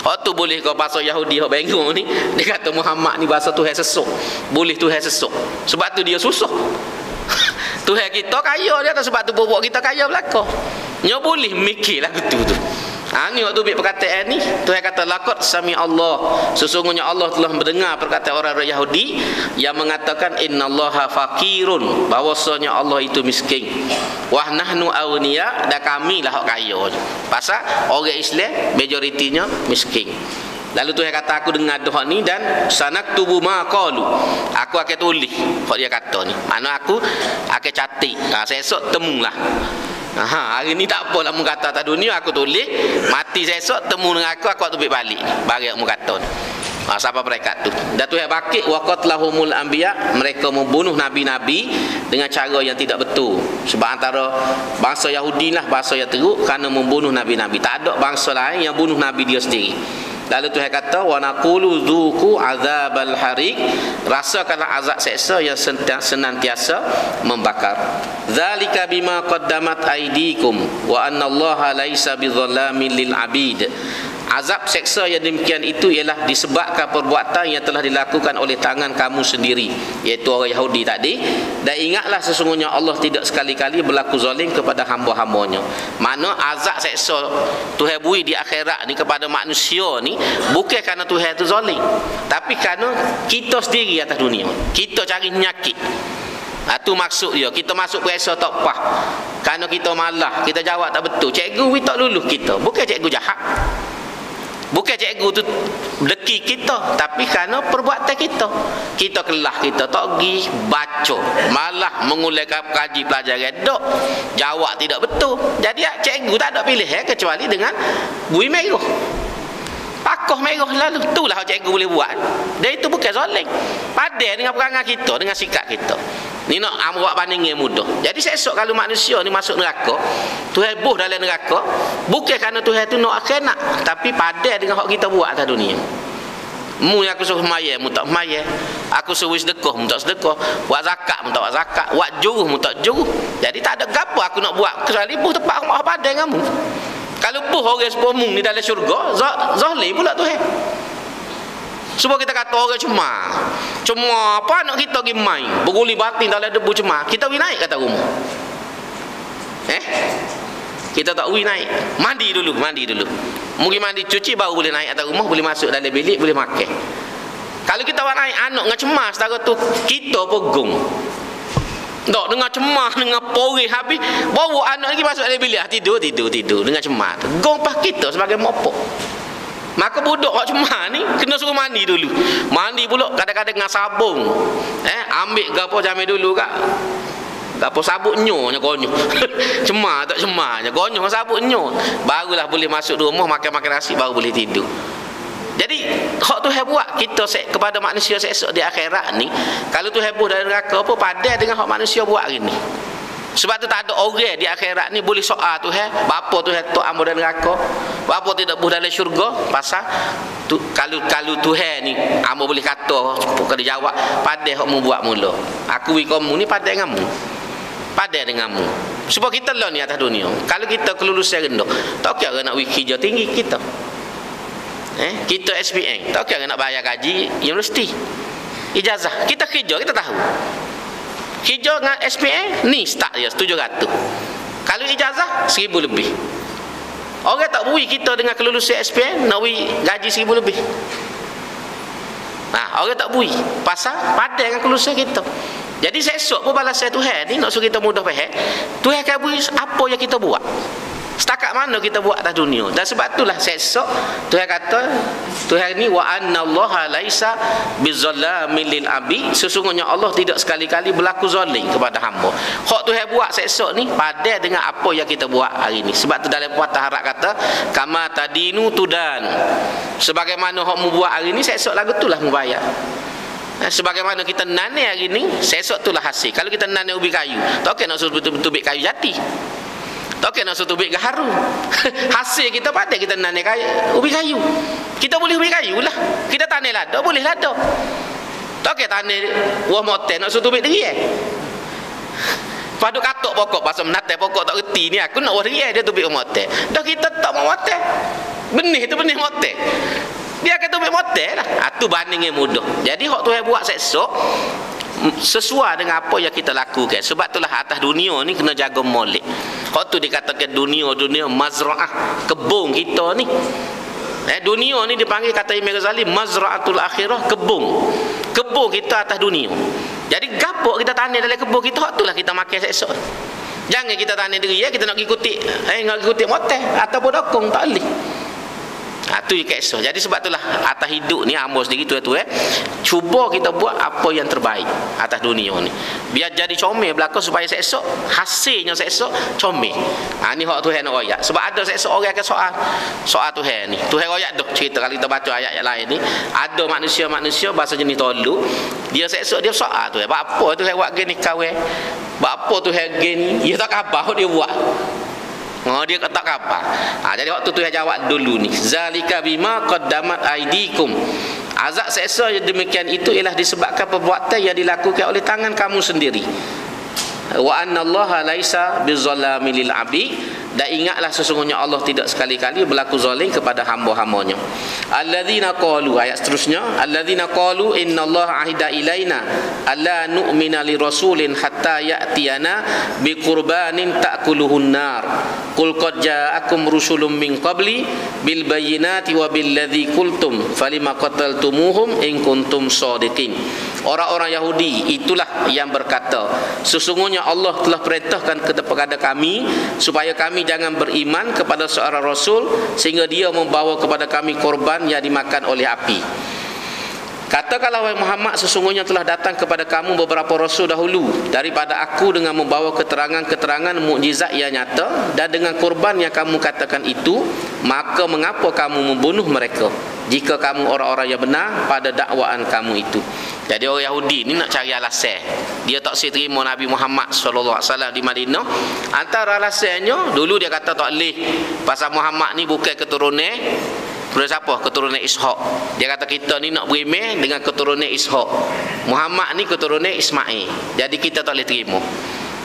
Waktu boleh kau bahasa Yahudi hok bengong ni dia kata Muhammad ni bahasa Tuhan sesuk boleh Tuhan sesuk sebab tu dia susah. Tuhan kita kaya dia sebab tu buat kita kaya belaka. Nya boleh mikirlah gitu tu Ha, ni waktu bik perkataan ni Tuhan kata laqad sami Allah sesungguhnya Allah telah mendengar perkataan orang-orang Yahudi yang mengatakan innallaha faqirun bahwasanya Allah itu miskin wa nahnu awniya dan kami lah kaya pasal orang Islam majoritinya miskin Lalu Tuhan kata aku dengar doa ni dan sanak tubuh ma qalu. Aku akan tulis kok dia kata ni. Mana aku akan catik. Ha, saya esok temulah. Aha, hari ni tak apalah mu kata atas dunia aku tulis. Mati saya esok temu dengan aku aku tubik balik. Bagi mu kata. Ha, siapa mereka tu? Dan Tuhan bakit waqat lahumul anbiya. Mereka membunuh nabi-nabi dengan cara yang tidak betul. Sebab antara bangsa Yahudi lah bangsa yang teruk kerana membunuh nabi-nabi. Tak ada bangsa lain yang bunuh nabi dia sendiri Lalu Tuhan kata wa naqulu dzuqu azabal harik rasakanlah azab seksa yang senantiasa membakar. Zalika bima qaddamat aydikum wa anna Allah laisa bidzallamin lil abid azab seksa yang demikian itu ialah disebabkan perbuatan yang telah dilakukan oleh tangan kamu sendiri iaitu orang Yahudi tadi dan ingatlah sesungguhnya Allah tidak sekali-kali berlaku zalim kepada hamba-hambanya mana azab seksa Tuhan bui di akhirat ni kepada manusia ni bukan kerana Tuhan itu zalim tapi kerana kita sendiri atas dunia kita cari penyakit Itu ha, maksud dia. Kita masuk periksa tak pah. Kerana kita malah. Kita jawab tak betul. Cikgu we tak lulus kita. Bukan cikgu jahat. Bukan cikgu tu deki kita Tapi kerana perbuatan kita. Kita kelah kita tak pergi baca. Malah mengulai kaji pelajaran. Dok jawab tidak betul. Jadi ya, cikgu tak ada pilihan Kecuali dengan bui merah. Pakoh merah lalu. Itulah cikgu boleh buat. Dan itu bukan zoling Padai dengan perangai kita Dengan sikap kita Ni nak buat banding yang mudah. Jadi saya esok kalau manusia ni masuk neraka, Tuhan buh dalam neraka, bukan kerana Tuhan tu nak akhirat, tapi pada dengan hak kita buat atas dunia. Mu yang aku suruh mayat, mu tak mayat. Aku suruh sedekah, mu tak sedekah. Buat zakat, mu tak buat zakat. Buat juruh, mu tak juruh. Jadi tak ada gapo aku nak buat. Kecuali buh tempat Allah pada dengan mu. Kalau buh orang sepuluh mu ni dalam syurga, zalim pula Tuhan. Sebab kita kata orang cuma. Cuma apa nak kita pergi main. Berguli batin dalam debu cuma. Kita pergi naik kata rumah. Eh? Kita tak pergi naik. Mandi dulu, mandi dulu. Mungkin mandi cuci baru boleh naik atas rumah, boleh masuk dalam bilik, boleh makan. Kalau kita buat naik anak dengan cemas, tak tu kita pegung. Tak, dengan cemas, dengan pori habis, bawa anak lagi masuk dalam bilik. Tidur, tidur, tidur. Dengan cemas. Gompah kita sebagai mopok. Maka budak hak cuma ni kena suruh mandi dulu. Mandi pula kadang-kadang dengan sabun. Eh, ambil gapo jamin dulu kak. Gapo sabuk nyo nya gonyo. cuma tak cuma nya gonyo sabuk nyo. Barulah boleh masuk rumah makan-makan nasi baru boleh tidur. Jadi hak tu buat kita sek kepada manusia esok di akhirat ni kalau tu heboh dari neraka apa padan dengan hak manusia buat hari ni. Sebab tu tak ada orang di akhirat ni boleh soal tu he. Bapa tu he tok ambo dan neraka. Bapa tidak boleh dalam syurga pasal tu kalau kalau tu he ni ambo boleh kata bukan dijawab padai hok mu buat mula. Aku wi kamu ni padai denganmu. Padai denganmu. Sebab kita lah ni atas dunia. Kalau kita kelulusan rendah, tak kira nak wi kerja tinggi kita. Eh, kita SPM, tak kira nak bayar gaji universiti. Ijazah, kita kerja, kita tahu hijau dengan SPA ni start dia 700 kalau ijazah 1000 lebih orang tak bui kita dengan kelulusan SPA nak bui gaji 1000 lebih Ha, orang tak bui. Pasal padan dengan keluarga kita. Jadi esok pun balas saya Tuhan ni nak suruh kita mudah faham. Tuhan akan bui apa yang kita buat. Setakat mana kita buat atas dunia. Dan sebab itulah esok Tuhan kata Tuhan ni wa anna Allah laisa bizallamin lil abi. Sesungguhnya Allah tidak sekali-kali berlaku zalim kepada hamba. Hak Tuhan buat esok ni pada dengan apa yang kita buat hari ni. Sebab tu dalam puasa harap kata kama tadinu tudan. Sebagaimana hak buat hari ni esok lagu itulah mu bayar. Eh, sebagaimana kita nanai hari ni, esok itulah hasil. Kalau kita nanai ubi kayu, tak okay nak suruh betul-betul kayu jati. Tak kena satu bit gaharu. Hasil kita pada kita nanai kayu, ubi kayu. Kita boleh ubi kayu lah. Kita tanai lada, boleh lada. Kena tanai buah motel nak satu bit dia. Padu katok pokok pasal menatai pokok tak reti ni aku nak buah dia dia tubik motel. Dah kita tak mau motel. Benih tu benih motel. Dia kata tubik motel lah. Ah, bandingnya mudah. Jadi hak tu buat sesok sesuai dengan apa yang kita lakukan. Sebab itulah atas dunia ni kena jaga molek. Kau tu dikatakan dunia dunia mazra'ah kebun kita ni. Eh, dunia ni dipanggil kata Imam Ghazali mazra'atul akhirah kebun. Kebun kita atas dunia. Jadi gapuk kita tanam dalam kebun kita hak itulah kita makan esok jangan kita tanam diri ya kita nak ikuti eh nak ikuti motel ataupun dokong tak boleh Ha, tu kisah. Jadi sebab itulah atas hidup ni ambo sendiri tu tu eh. Cuba kita buat apa yang terbaik atas dunia ni. Biar jadi comel belaka supaya esok hasilnya esok comel. Ha ni hak Tuhan nak royak. Sebab ada esok orang akan soal. Soal Tuhan ni. Tuhan royak dah cerita kalau kita baca ayat yang lain ni, ada manusia-manusia bahasa jenis tolu. Dia esok dia soal tu. Apa tu saya buat gini kawe? Apa tu gini? Dia tak khabar dia buat. Oh dia kata apa? Ha, jadi waktu tu saya jawab dulu ni. Zalika bima qaddamat aidikum. Azab seksa demikian itu ialah disebabkan perbuatan yang dilakukan oleh tangan kamu sendiri. Wa anna Allah laisa bizzalami lil abdi. Dan ingatlah sesungguhnya Allah tidak sekali-kali berlaku zalim kepada hamba-hambanya. Alladzina qalu ayat seterusnya alladzina qalu innallaha ahida ilaina alla nu'mina li rasulin hatta ya'tiyana bi qurbanin ta'kuluhun nar. Qul qad ja'akum rusulun min qabli bil bayyinati wa bil ladzi qultum falima qataltumuhum in kuntum shadiqin orang-orang Yahudi itulah yang berkata sesungguhnya Allah telah perintahkan kepada kami supaya kami jangan beriman kepada seorang rasul sehingga dia membawa kepada kami korban yang dimakan oleh api. Katakanlah wahai Muhammad sesungguhnya telah datang kepada kamu beberapa rasul dahulu daripada aku dengan membawa keterangan-keterangan mukjizat yang nyata dan dengan korban yang kamu katakan itu maka mengapa kamu membunuh mereka jika kamu orang-orang yang benar pada dakwaan kamu itu jadi orang Yahudi ni nak cari alasan dia tak sih terima Nabi Muhammad sallallahu alaihi wasallam di Madinah antara alasannya dulu dia kata tak boleh pasal Muhammad ni bukan keturunan Keturunan siapa? Keturunan Ishak. Dia kata kita ni nak berimeh dengan keturunan Ishak. Muhammad ni keturunan Ismail. Jadi kita tak boleh terima.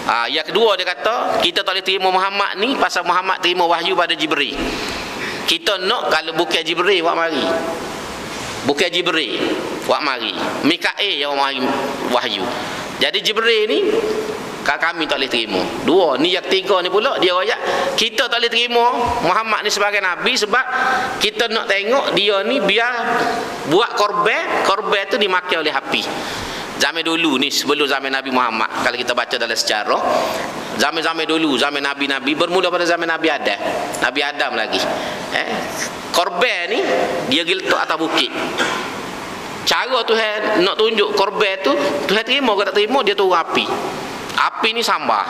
Ha, yang kedua dia kata kita tak boleh terima Muhammad ni pasal Muhammad terima wahyu pada Jibril. Kita nak kalau bukan Jibril buat mari. Bukan Jibril buat mari. Mikael yang mari wahyu. Jadi Jibril ni Kak kami tak boleh terima. Dua, ni yang tiga ni pula dia royak, kita tak boleh terima Muhammad ni sebagai nabi sebab kita nak tengok dia ni biar buat korban, korban tu dimakan oleh api. Zaman dulu ni sebelum zaman Nabi Muhammad kalau kita baca dalam sejarah zaman-zaman dulu zaman nabi-nabi bermula pada zaman Nabi Adam. Nabi Adam lagi. Eh, korban ni dia giltuk atas bukit. Cara Tuhan nak tunjuk korban tu, Tuhan terima ke tak terima dia turun api api ni sambah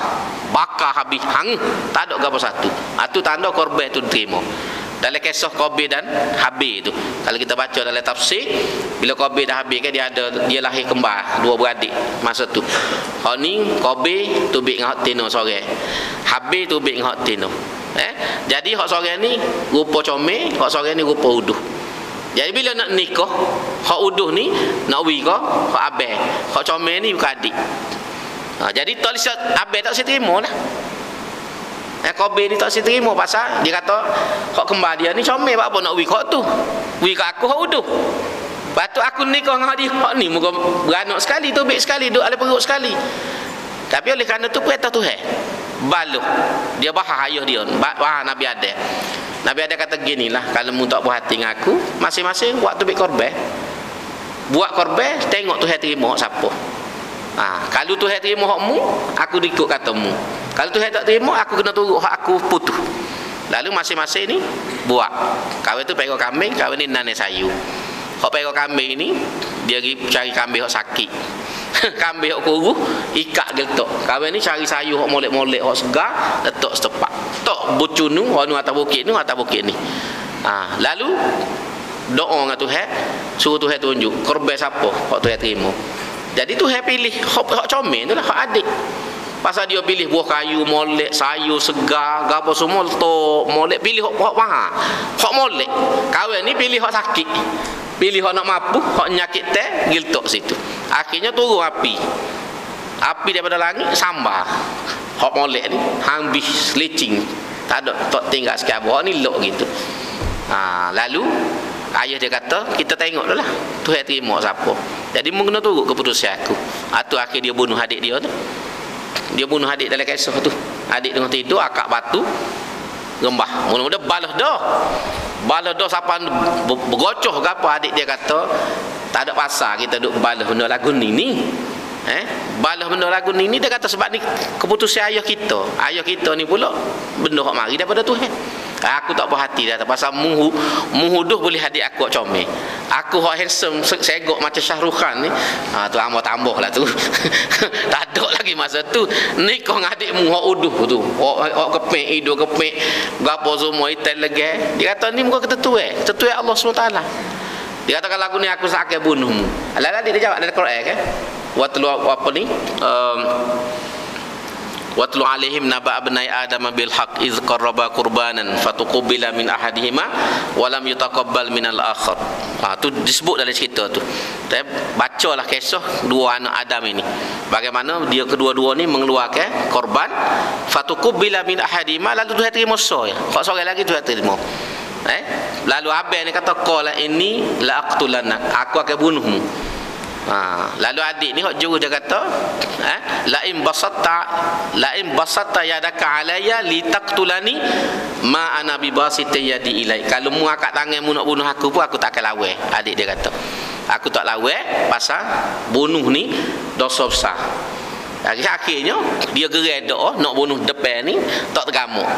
bakar habis hang tak ada apa satu itu ha, tanda korban itu terima dalam kisah Kobe dan Habib itu. Kalau kita baca dalam tafsir bila Kobe dan Habib kan dia ada dia lahir kembar dua beradik masa tu. Hak ni Kobe tubik dengan hak tino sore. Habib tubik dengan hak tino eh? Jadi hak sore ni rupa comel hak sore ni rupa uduh. Jadi bila nak nikah hak uduh ni nak wika hak abeh hak comel ni bukan adik. Ha, jadi tak bisa abai tak saya terima lah. Eh, Kobe ni tak saya terima pasal dia kata hak kembar dia ni comel apa nak wik tu. Wik aku hak uduh. Batu aku nikah dengan dia hak ni muka beranak sekali tu baik sekali duk ada perut sekali. Tapi oleh kerana tu perintah Tuhan. Balu. Dia bahas ayah dia. Bahas Nabi Adam. Nabi Adam kata gini lah. Kalau mu tak buat hati dengan aku. Masing-masing waktu baik korban. buat korban tengok Tuhan terima siapa ha, kalau Tuhan terima hakmu aku ikut katamu kalau Tuhan tak terima aku kena turut hak aku putus. Lalu masing-masing ni buat. Kahwin tu pegang kambing kahwin ni nane sayu. Hak pegang kambing ni dia pergi cari kambing hak sakit. Kambing hak kuru ikat geltok kahwin ni cari sayu hak molek-molek hak segar letak setepak. Tok bucunu hak atas bukit ni atas bukit ni. Ha, lalu doa dengan Tuhan suruh Tuhan tunjuk korban siapa? Hak Tuhan terima. Jadi Tuhan pilih hak comel itulah hak adik pasal dia pilih buah kayu molek sayur segar gapo semua letak molek pilih hak hak mahal hak molek. Kahwin ni pilih hak sakit. Pilih hak nak mampu hak nyakit teh giltok situ. Akhirnya turun api. Api daripada langit sambar. Hak molek ni habis licing tak ada tak tinggal sikit apa ni lok gitu. Ha, lalu ayah dia kata kita tengok lah. Tuhan terima siapa. Jadi mengena turut keputusan aku. Atau akhir dia bunuh adik dia tu dia bunuh adik dalam kisah tu. Adik dengan tidur akak batu gembah. Mula-mula balas dah. Balas dah siapa bergocoh ke apa adik dia kata tak ada pasal kita duduk balas benda lagu ni ni. Eh? Balas benda lagu ni ni dia kata sebab ni keputusan ayah kita. Ayah kita ni pula benda hak mari daripada Tuhan aku tak berhati dah pasal muhu muhuduh boleh hadir aku comel. Aku hak handsome segok macam Syahrukh Khan ni. Ha tu tambah tambah lah tu. Tak ada lagi masa tu. Ni kau ngadik mu hak uduh tu. Hak hak kepek hidup kepek. Gapo semua itel lagi. Dia kata ni muka ketetua tetua Allah SWT. Dia kata kalau aku ni aku sakit bunuhmu. Ala dia jawab dari Quran kan? Waktu apa ni? Um, watlu alaihim naba abnai adam bil haq iz qarraba qurbanan fatuqbila min ahadihima wa lam yutaqabbal min al akhar. Ha tu disebut dalam cerita tu. Saya bacalah kisah dua anak adam ini. Bagaimana dia kedua-dua ni mengeluarkan korban fatuqbila min ahadihima lalu Tuhan terima so ya. Kok sore lagi Tuhan terima eh? Lalu abang ni kata qala ini la aku akan bunuhmu Ha, lalu adik ni hok juru dia kata, eh, lain basatta lain basatta yadaka alayya litaqtulani ma ana bi basita yadi ilai. Kalau mu akak tangan mu nak bunuh aku pun aku tak akan lawe. Adik dia kata. Aku tak lawe pasal bunuh ni dosa besar. Akhir akhirnya dia gerai doa nak bunuh depan ni tak tergamuk.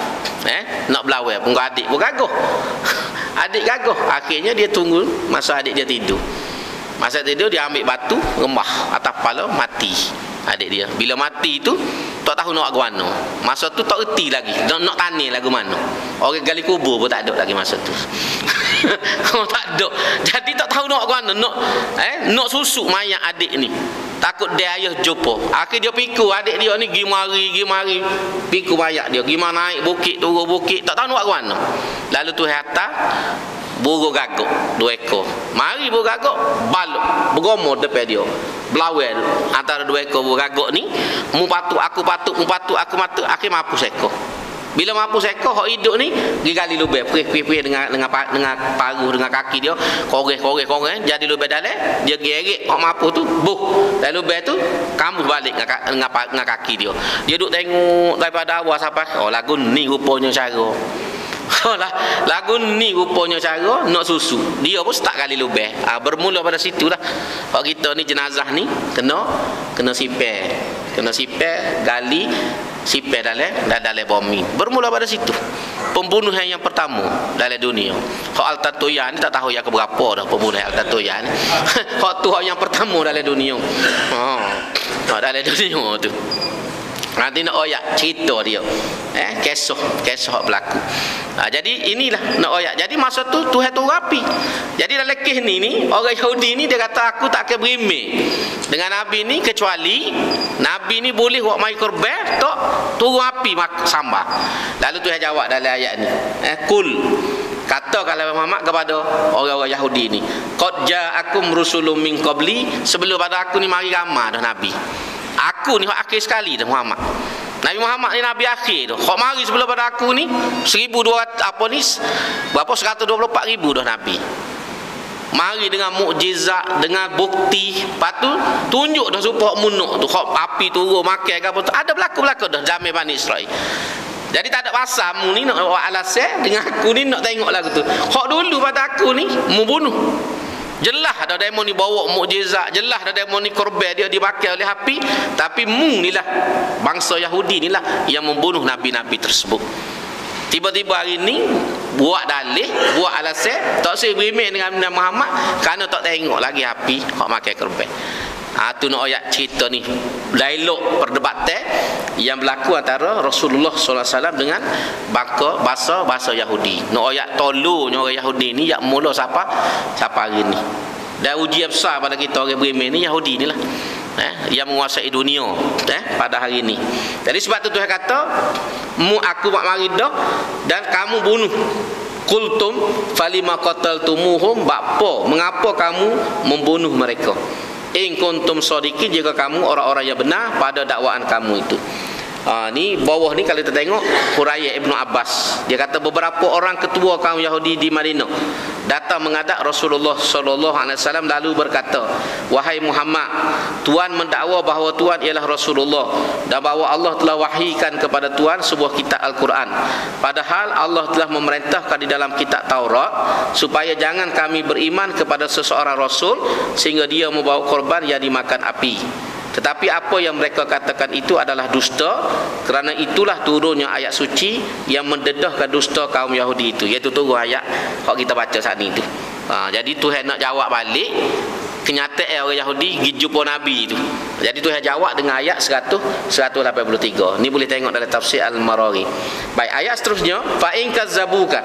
Eh, nak belawe pun adik pun gaguh. adik gaguh. Akhirnya dia tunggu masa adik dia tidur. Masa tidur dia ambil batu remah atas kepala mati adik dia. Bila mati tu tak tahu nak ke mana. Masa tu tak erti lagi. Nak nak tani lagu mana. Orang gali kubur pun tak ada lagi masa tu. tak ada. Jadi tak tahu nak ke mana. Nak eh nak susuk mayat adik ni. Takut dia ayah jumpa. Akhir dia pikir adik dia ni pergi mari, pergi mari. Pikir mayat dia. Gimana naik bukit, turun bukit. Tak tahu nak ke mana. Lalu tu hantar burung gagok dua ekor mari burung gagok baluk bergomo depan dia belawel antara dua ekor burung gagok ni mu patu aku patu mu patu aku matu akhir mampu sekor bila mampu sekor hok hidup ni gali lubang. Perih-perih dengan dengan dengan paruh dengan kaki dia. Koreh koreh koreh. Jadi lubang dalam dia gerik. Hok mampu tu buh. Dan lubang tu kamu balik dengan, dengan, dengan kaki dia. Dia duduk tengok daripada awal sampai oh lagu ni rupanya cara. Lah lagu ni rupanya cara nak susu. Dia pun start kali lubeh ha, bermula pada situ lah. Kalau kita ni jenazah ni kena kena sipir kena sipir gali sipir dalam dan dalam bumi bermula pada situ. Pembunuhan yang pertama dalam dunia. Kalau Al-Tatuya ni tak tahu yang keberapa dah pembunuhan Al-Tatuya ni. Kalau tu yang pertama dalam dunia. Ha, dalam dunia tu Nanti nak oyak cerita dia. Eh, kisah, kisah berlaku. Ha, jadi inilah nak oyak. Jadi masa tu Tuhan tu rapi. Jadi dalam kes ni ni, orang Yahudi ni dia kata aku tak akan berimik dengan Nabi ni kecuali Nabi ni boleh buat mai korban tak turun api mak sambah. Lalu Tuhan jawab dalam ayat ni. Eh, kul kata kalau Muhammad kepada orang-orang Yahudi ni qad ja'akum rusulun min qabli sebelum pada aku ni mari ramai dah nabi Aku ni akhir sekali dah Muhammad. Nabi Muhammad ni Nabi akhir tu. Kau mari sebelum pada aku ni 1200 apa ni? Berapa 124 ribu dah Nabi. Mari dengan mukjizat, dengan bukti. Patu tunjuk dah supaya munuk tu. Kau api turun makan ke apa tu. Ada berlaku-berlaku dah jamai Bani Israel. Jadi tak ada pasal mu ni nak buat alasan dengan aku ni nak tengok lagu tu. Hak dulu pada aku ni mu bunuh. Jelas ada demo ni bawa mukjizat, jelas ada demo ni korban dia dipakai oleh api, tapi mu ni lah bangsa Yahudi ni lah yang membunuh nabi-nabi tersebut. Tiba-tiba hari ni buat dalih, buat alasan tak beriman dengan Muhammad kerana tak tengok lagi api hak makan korban. Ha, tu nak ayat cerita ni dialog perdebatan yang berlaku antara Rasulullah SAW dengan bangka bahasa bahasa Yahudi. Nak ayat tolunya orang Yahudi ni yang mula siapa? Siapa hari ni? Dan ujian besar pada kita orang beriman ni Yahudi ni lah. Eh, yang menguasai dunia eh, pada hari ini. Jadi sebab tu Tuhan kata, mu aku mak mari dah dan kamu bunuh. Kultum falima qataltumuhum bapa mengapa kamu membunuh mereka? In kuntum sadiqin jika kamu orang-orang yang benar pada dakwaan kamu itu Ha, ni bawah ni kalau kita tengok Hurayyah Ibnu Abbas. Dia kata beberapa orang ketua kaum Yahudi di Madinah datang mengadap Rasulullah sallallahu alaihi wasallam lalu berkata wahai Muhammad tuan mendakwa bahawa tuan ialah Rasulullah dan bahawa Allah telah wahykan kepada tuan sebuah kitab Al-Quran. Padahal Allah telah memerintahkan di dalam kitab Taurat supaya jangan kami beriman kepada seseorang rasul sehingga dia membawa korban yang dimakan api tetapi apa yang mereka katakan itu adalah dusta kerana itulah turunnya ayat suci yang mendedahkan dusta kaum Yahudi itu iaitu turun ayat yang kita baca saat ini itu. Ha, jadi Tuhan nak jawab balik kenyataan orang Yahudi pergi jumpa Nabi itu. Jadi tu yang jawab dengan ayat 100 183. Ni boleh tengok dalam tafsir Al-Marari. Baik, ayat seterusnya fa in kazzabuka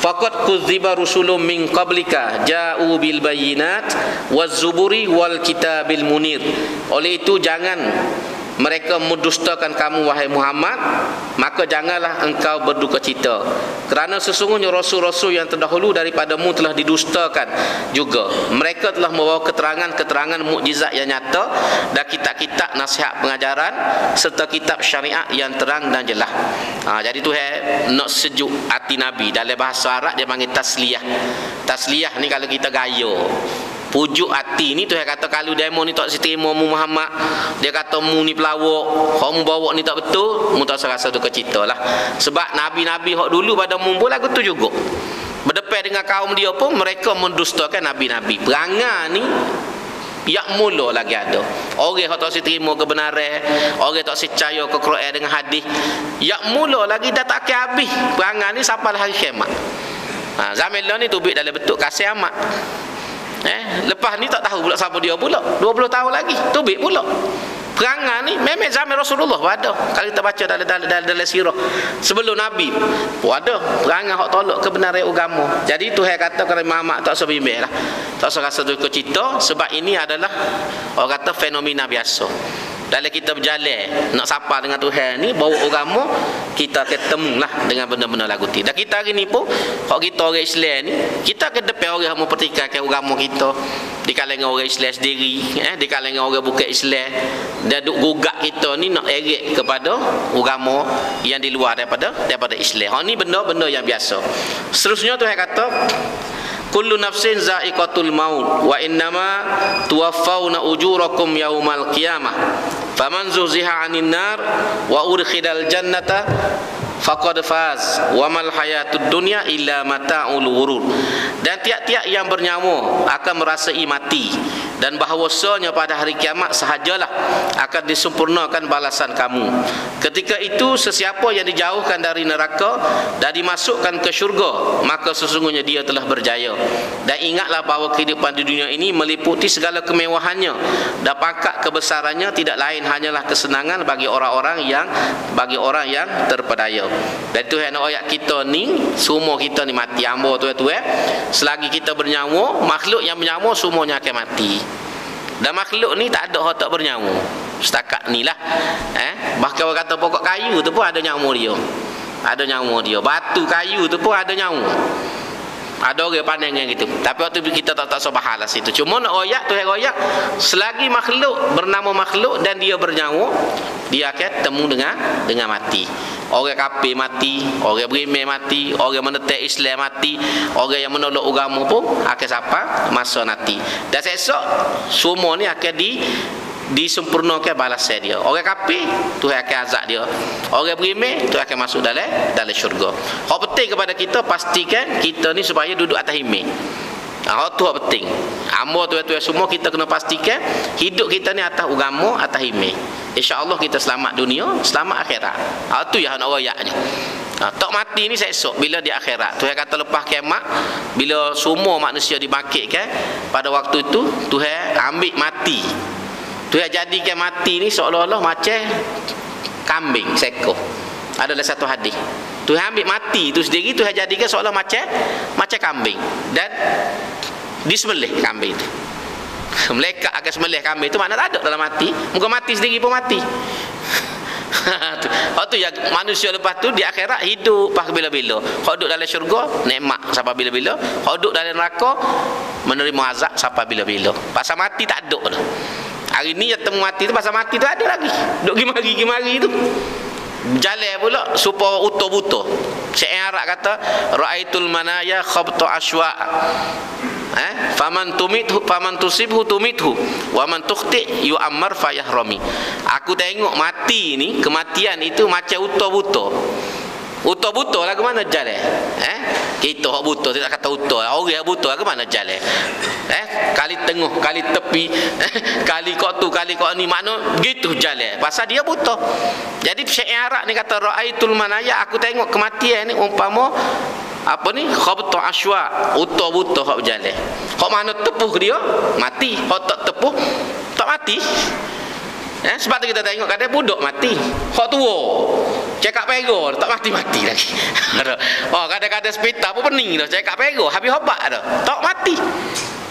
faqad kudziba rusulun min qablika ja'u bil bayyinat waz zuburi wal kitabil munir. Oleh itu jangan mereka mendustakan kamu wahai Muhammad. Maka janganlah engkau berduka cita. Kerana sesungguhnya rasul-rasul yang terdahulu daripadamu telah didustakan juga. Mereka telah membawa keterangan-keterangan mukjizat yang nyata dan kitab-kitab nasihat pengajaran serta kitab syariat yang terang dan jelas ha, jadi tu nak sejuk hati Nabi. Dalam bahasa Arab dia panggil tasliyah. Tasliyah ni kalau kita gaya pujuk hati ni tu saya kata kalau demo ni tak seterima mu Muhammad. Dia kata mu ni pelawak. Kamu bawa ni tak betul mu tak rasa tu kecita lah. Sebab Nabi-Nabi hok dulu pada mu pun lagu tu juga. Berdepan dengan kaum dia pun mereka mendustakan Nabi-Nabi. Perangai ni yang mula lagi ada. Orang yang tak terima kebenaran orang tak percaya ke Quran dengan hadis yang mula lagi dah tak habis. Perangai ni sampai hari kiamat. Ha, zaman ni tubik dalam bentuk kasih amat Eh, lepas ni tak tahu pula siapa dia pula. 20 tahun lagi, tubik pula. Perangai ni memang zaman Rasulullah pun ada. Kalau kita baca dalam dalam dalam, dalam sirah sebelum Nabi pun ada perangai hak tolak kebenaran agama. Jadi Tuhan kata kalau Muhammad tak usah bimbang lah. Tak usah rasa tu cerita sebab ini adalah orang kata fenomena biasa dalam kita berjalan nak sapa dengan Tuhan ni bawa agama kita ketemu lah dengan benda-benda lagu ti dan kita hari ni pun kalau kita orang Islam ni kita ke depan orang yang mempertikaikan agama kita. Di kalangan orang Islam sendiri eh, di kalangan orang bukan Islam dan duk gugak kita ni nak erik kepada agama yang di luar daripada daripada Islam. Ha, ni benda-benda yang biasa. Seterusnya Tuhan kata kullu nafsin za'iqatul maut wa innama tuwaffawna ujurakum yaumal qiyamah faman zuhziha 'anil nar wa udkhilal jannata faqad faz. Wa mal hayatud dunya illa mata'ul ghurur dan tiap-tiap yang bernyawa akan merasai mati dan bahawasanya pada hari kiamat sahajalah akan disempurnakan balasan kamu. Ketika itu sesiapa yang dijauhkan dari neraka dan dimasukkan ke syurga maka sesungguhnya dia telah berjaya. Dan ingatlah bahawa kehidupan di dunia ini meliputi segala kemewahannya dan pangkat kebesarannya tidak lain hanyalah kesenangan bagi orang-orang yang bagi orang yang terpedaya. Dan Tuhan ayat kita ni semua kita ni mati. Hamba tu tu eh. Selagi kita bernyawa makhluk yang bernyawa semuanya akan mati dan makhluk ni tak ada orang tak bernyawa. Setakat ni lah. Eh? Bahkan orang kata pokok kayu tu pun ada nyawa dia. Ada nyawa dia. Batu kayu tu pun ada nyawa ada orang pandang yang gitu. Tapi waktu kita tak sebahas lah situ cuma nak royak tu royak. Selagi makhluk bernama makhluk dan dia bernyawa dia akan temu dengan dengan mati. Orang kafir mati orang beriman mati orang menetek Islam mati orang yang menolak agama pun akan siapa? Masa nanti. Dan esok semua ni akan di disempurnakan balasan dia orang kafir Tuhan akan azab dia orang beriman tu akan masuk dalam dalam syurga hak penting kepada kita pastikan kita ni supaya duduk atas iman Ah, tu penting. Ambo tu tu semua kita kena pastikan hidup kita ni atas agama, atas iman. Insya-Allah kita selamat dunia, selamat akhirat. Ah tu yang nak royaknya. Ha, tak mati ni saya esok bila di akhirat. Tuhan kata lepas kiamat bila semua manusia dibangkitkan pada waktu itu Tuhan ambil mati. Tuhan jadikan mati ni seolah-olah macam kambing sekor. Adalah satu hadis. Tuhan ambil mati itu sendiri Tuhan jadikan seolah macam macam kambing dan disembelih kambing itu. Melekat akan sembelih kambing itu mana tak ada dalam mati. Muka mati sendiri pun mati. Hak tu yang manusia lepas tu di akhirat hidup pas bila-bila. Hak duduk dalam syurga nikmat sampai bila-bila. Hak duduk dalam neraka menerima azab sampai bila-bila. Pasal mati tak ada dah. Hari ni yang temu mati tu pasal mati tu ada lagi. Duk gimari gimari tu. Jalan pula supaya utuh-butuh. Syekh Arab kata raaitul manaya khabta aswa eh faman tumithu faman tusibhu tumithu wa man tukhti yu'ammar fayahrami aku tengok mati ni kematian itu macam utuh-butuh utuh butuh lah ke mana jalan eh? Kita hak butuh tidak kata utuh orang yang butuh lah ke mana jalan eh? Kali tengah kali tepi. Eh? kali kok tu kali kok ni. Mana gitu jalan pasal dia butuh. Jadi Syekh Arab ni kata raaitul manaya. Aku tengok kematian ni umpama apa ni? Khabtu ashwa. Utuh butuh hak berjalan hak mana tepuh dia? Mati. Hak tak tepuh tak mati. Eh, sebab tu kita tengok kadang budak mati. Hak tua cekak pego. Tak mati-mati lagi. Oh kadang-kadang hospital pun pening dah cekak pego. Habis obat dah tak mati.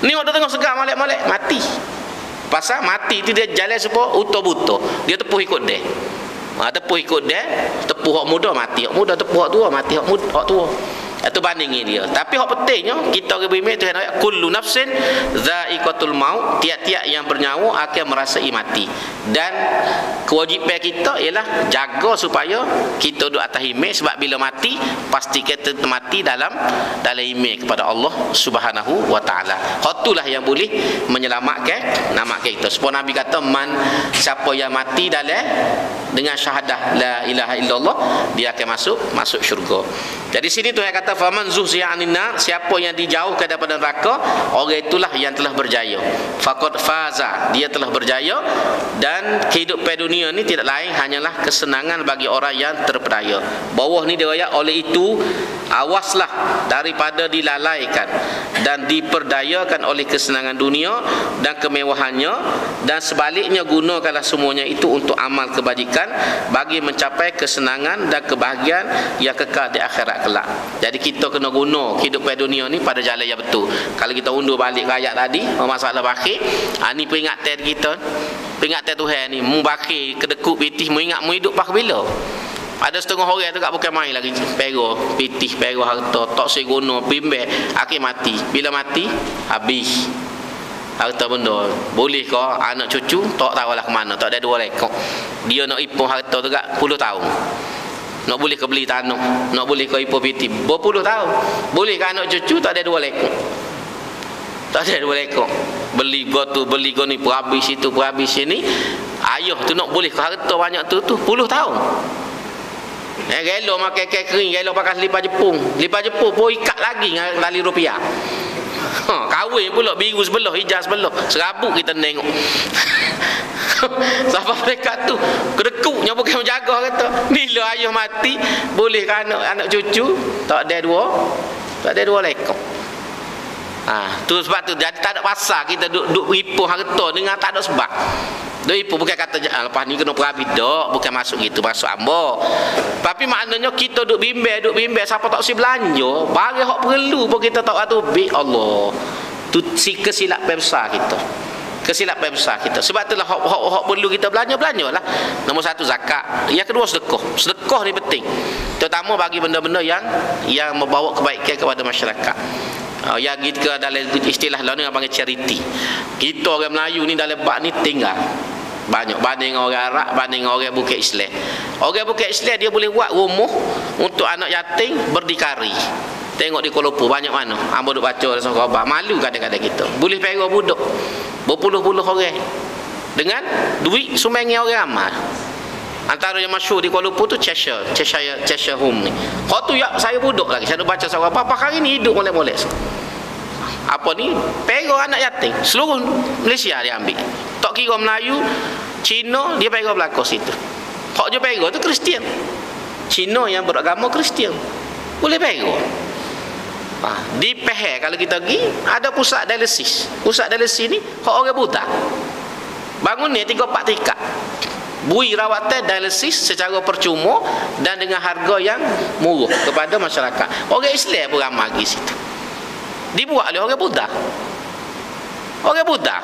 Ni orang tengok segar malik-malik mati. Pasal mati tu dia jalan sebab utuh butuh dia tepuh ikut dia. Ha, tepuh ikut dia. Tepuh hak muda mati hak muda. Tepuh hak tua mati hak muda hak tua itu bandingi dia. Tapi hak pentingnya kita orang beriman Tuhan ayat kullu nafsin dha'iqatul maut, tiap-tiap yang bernyawa akan merasai mati. Dan kewajipan kita ialah jaga supaya kita duduk atas iman sebab bila mati pasti kita mati dalam dalam iman kepada Allah Subhanahu wa taala. Hak itulah yang boleh menyelamatkan nama kita. Sebab Nabi kata man siapa yang mati dalam dengan syahadah la ilaha illallah dia akan masuk masuk syurga. Jadi sini Tuhan kata faman zuhziya anin nar siapa yang dijauhkan daripada neraka orang itulah yang telah berjaya. Faqad faza dia telah berjaya dan kehidupan dunia ni tidak lain hanyalah kesenangan bagi orang yang terpedaya. Bawah ni dia ayat oleh itu awaslah daripada dilalaikan dan diperdayakan oleh kesenangan dunia dan kemewahannya dan sebaliknya gunakanlah semuanya itu untuk amal kebajikan bagi mencapai kesenangan dan kebahagiaan yang kekal di akhirat kelak. Jadi kita kena guna kehidupan dunia ni pada jalan yang betul. Kalau kita undur balik ayat tadi, masalah bakir, ha, ni peringatan kita. Peringatan Tuhan ni, mu bakir, kedekut, pitih, mu ingat mu hidup pak bila? Ada setengah orang tu tak bukan main lagi. Pero, pitih, pero harta, tak seguna, bimbel, akhir mati. Bila mati, habis. Harta benda Boleh ke anak cucu Tak tahu lah ke mana Tak ada dua lekok Dia nak ipung harta tu tak Puluh tahun nak boleh ke beli tanah. Nak boleh ke ipopiti berpuluh tahun. Boleh ke anak cucu? Tak ada dua lekor tak ada dua lekor beli gotu beli goni perhabis itu perhabis ini ayah tu nak boleh ke harta banyak tu tu. Puluh tahun. Eh, gelo makan kek kering, gelo pakai selipar Jepun. Selipar Jepun pun ikat lagi dengan lali rupiah. Ha, kahwin pula biru sebelah, hijau sebelah. Serabut kita tengok. Siapa mereka tu? Kedekuknya bukan menjaga kata. Bila ayah mati Boleh ke anak, anak cucu? Tak ada dua. Tak ada dua lekok. Ha, tu sebab tu. Jadi tak ada pasal kita duk duk ipu harta. Dengan tak ada sebab. Duk ipu bukan kata ah, lepas ni kena perabi dok, bukan masuk gitu masuk ambo. Tapi maknanya kita duk bimbel, duk bimbel. Siapa tak si belanja, bagi hak perlu pun kita tak atu bi Allah. Tu si kesilap besar kita kesilapan besar kita. Sebab itulah hak, hak, hak perlu kita belanja belanja lah nombor satu zakat. Yang kedua sedekah. Sedekah ni penting. Terutama bagi benda-benda yang yang membawa kebaikan kepada masyarakat. Uh, yang kita dalam istilah lain yang panggil charity. Kita orang Melayu ni dalam bab ni tinggal. Banyak banding orang Arab, banding orang Bukit Islam. Orang Bukit Islam dia boleh buat rumah untuk anak yatim berdikari. Tengok di Kuala banyak mana. Ambo duk baca rasa khabar. Malu kadang-kadang kita. Boleh pera budak berpuluh-puluh orang dengan duit sumbangi orang ramai antara yang masyur di Kuala tu Cheshire Cheshire, Cheshire Home ni kau tu ya saya budak lagi saya baca saya apa kali ni hidup molek-molek apa ni? Pego anak yatim. Seluruh Malaysia dia ambil. Tak kira Melayu Cina dia pego belakang situ. Hak je pego tu Kristian. Cina yang beragama Kristian. Boleh pego ha, di Pehel kalau kita pergi ada pusat dialisis. Pusat dialisis ni hak orang buta bangun ni tiga empat tingkat. Bui rawatan dialisis secara percuma dan dengan harga yang murah kepada masyarakat. Orang Islam pun ramai di situ dibuat oleh orang Buddha. Orang Buddha.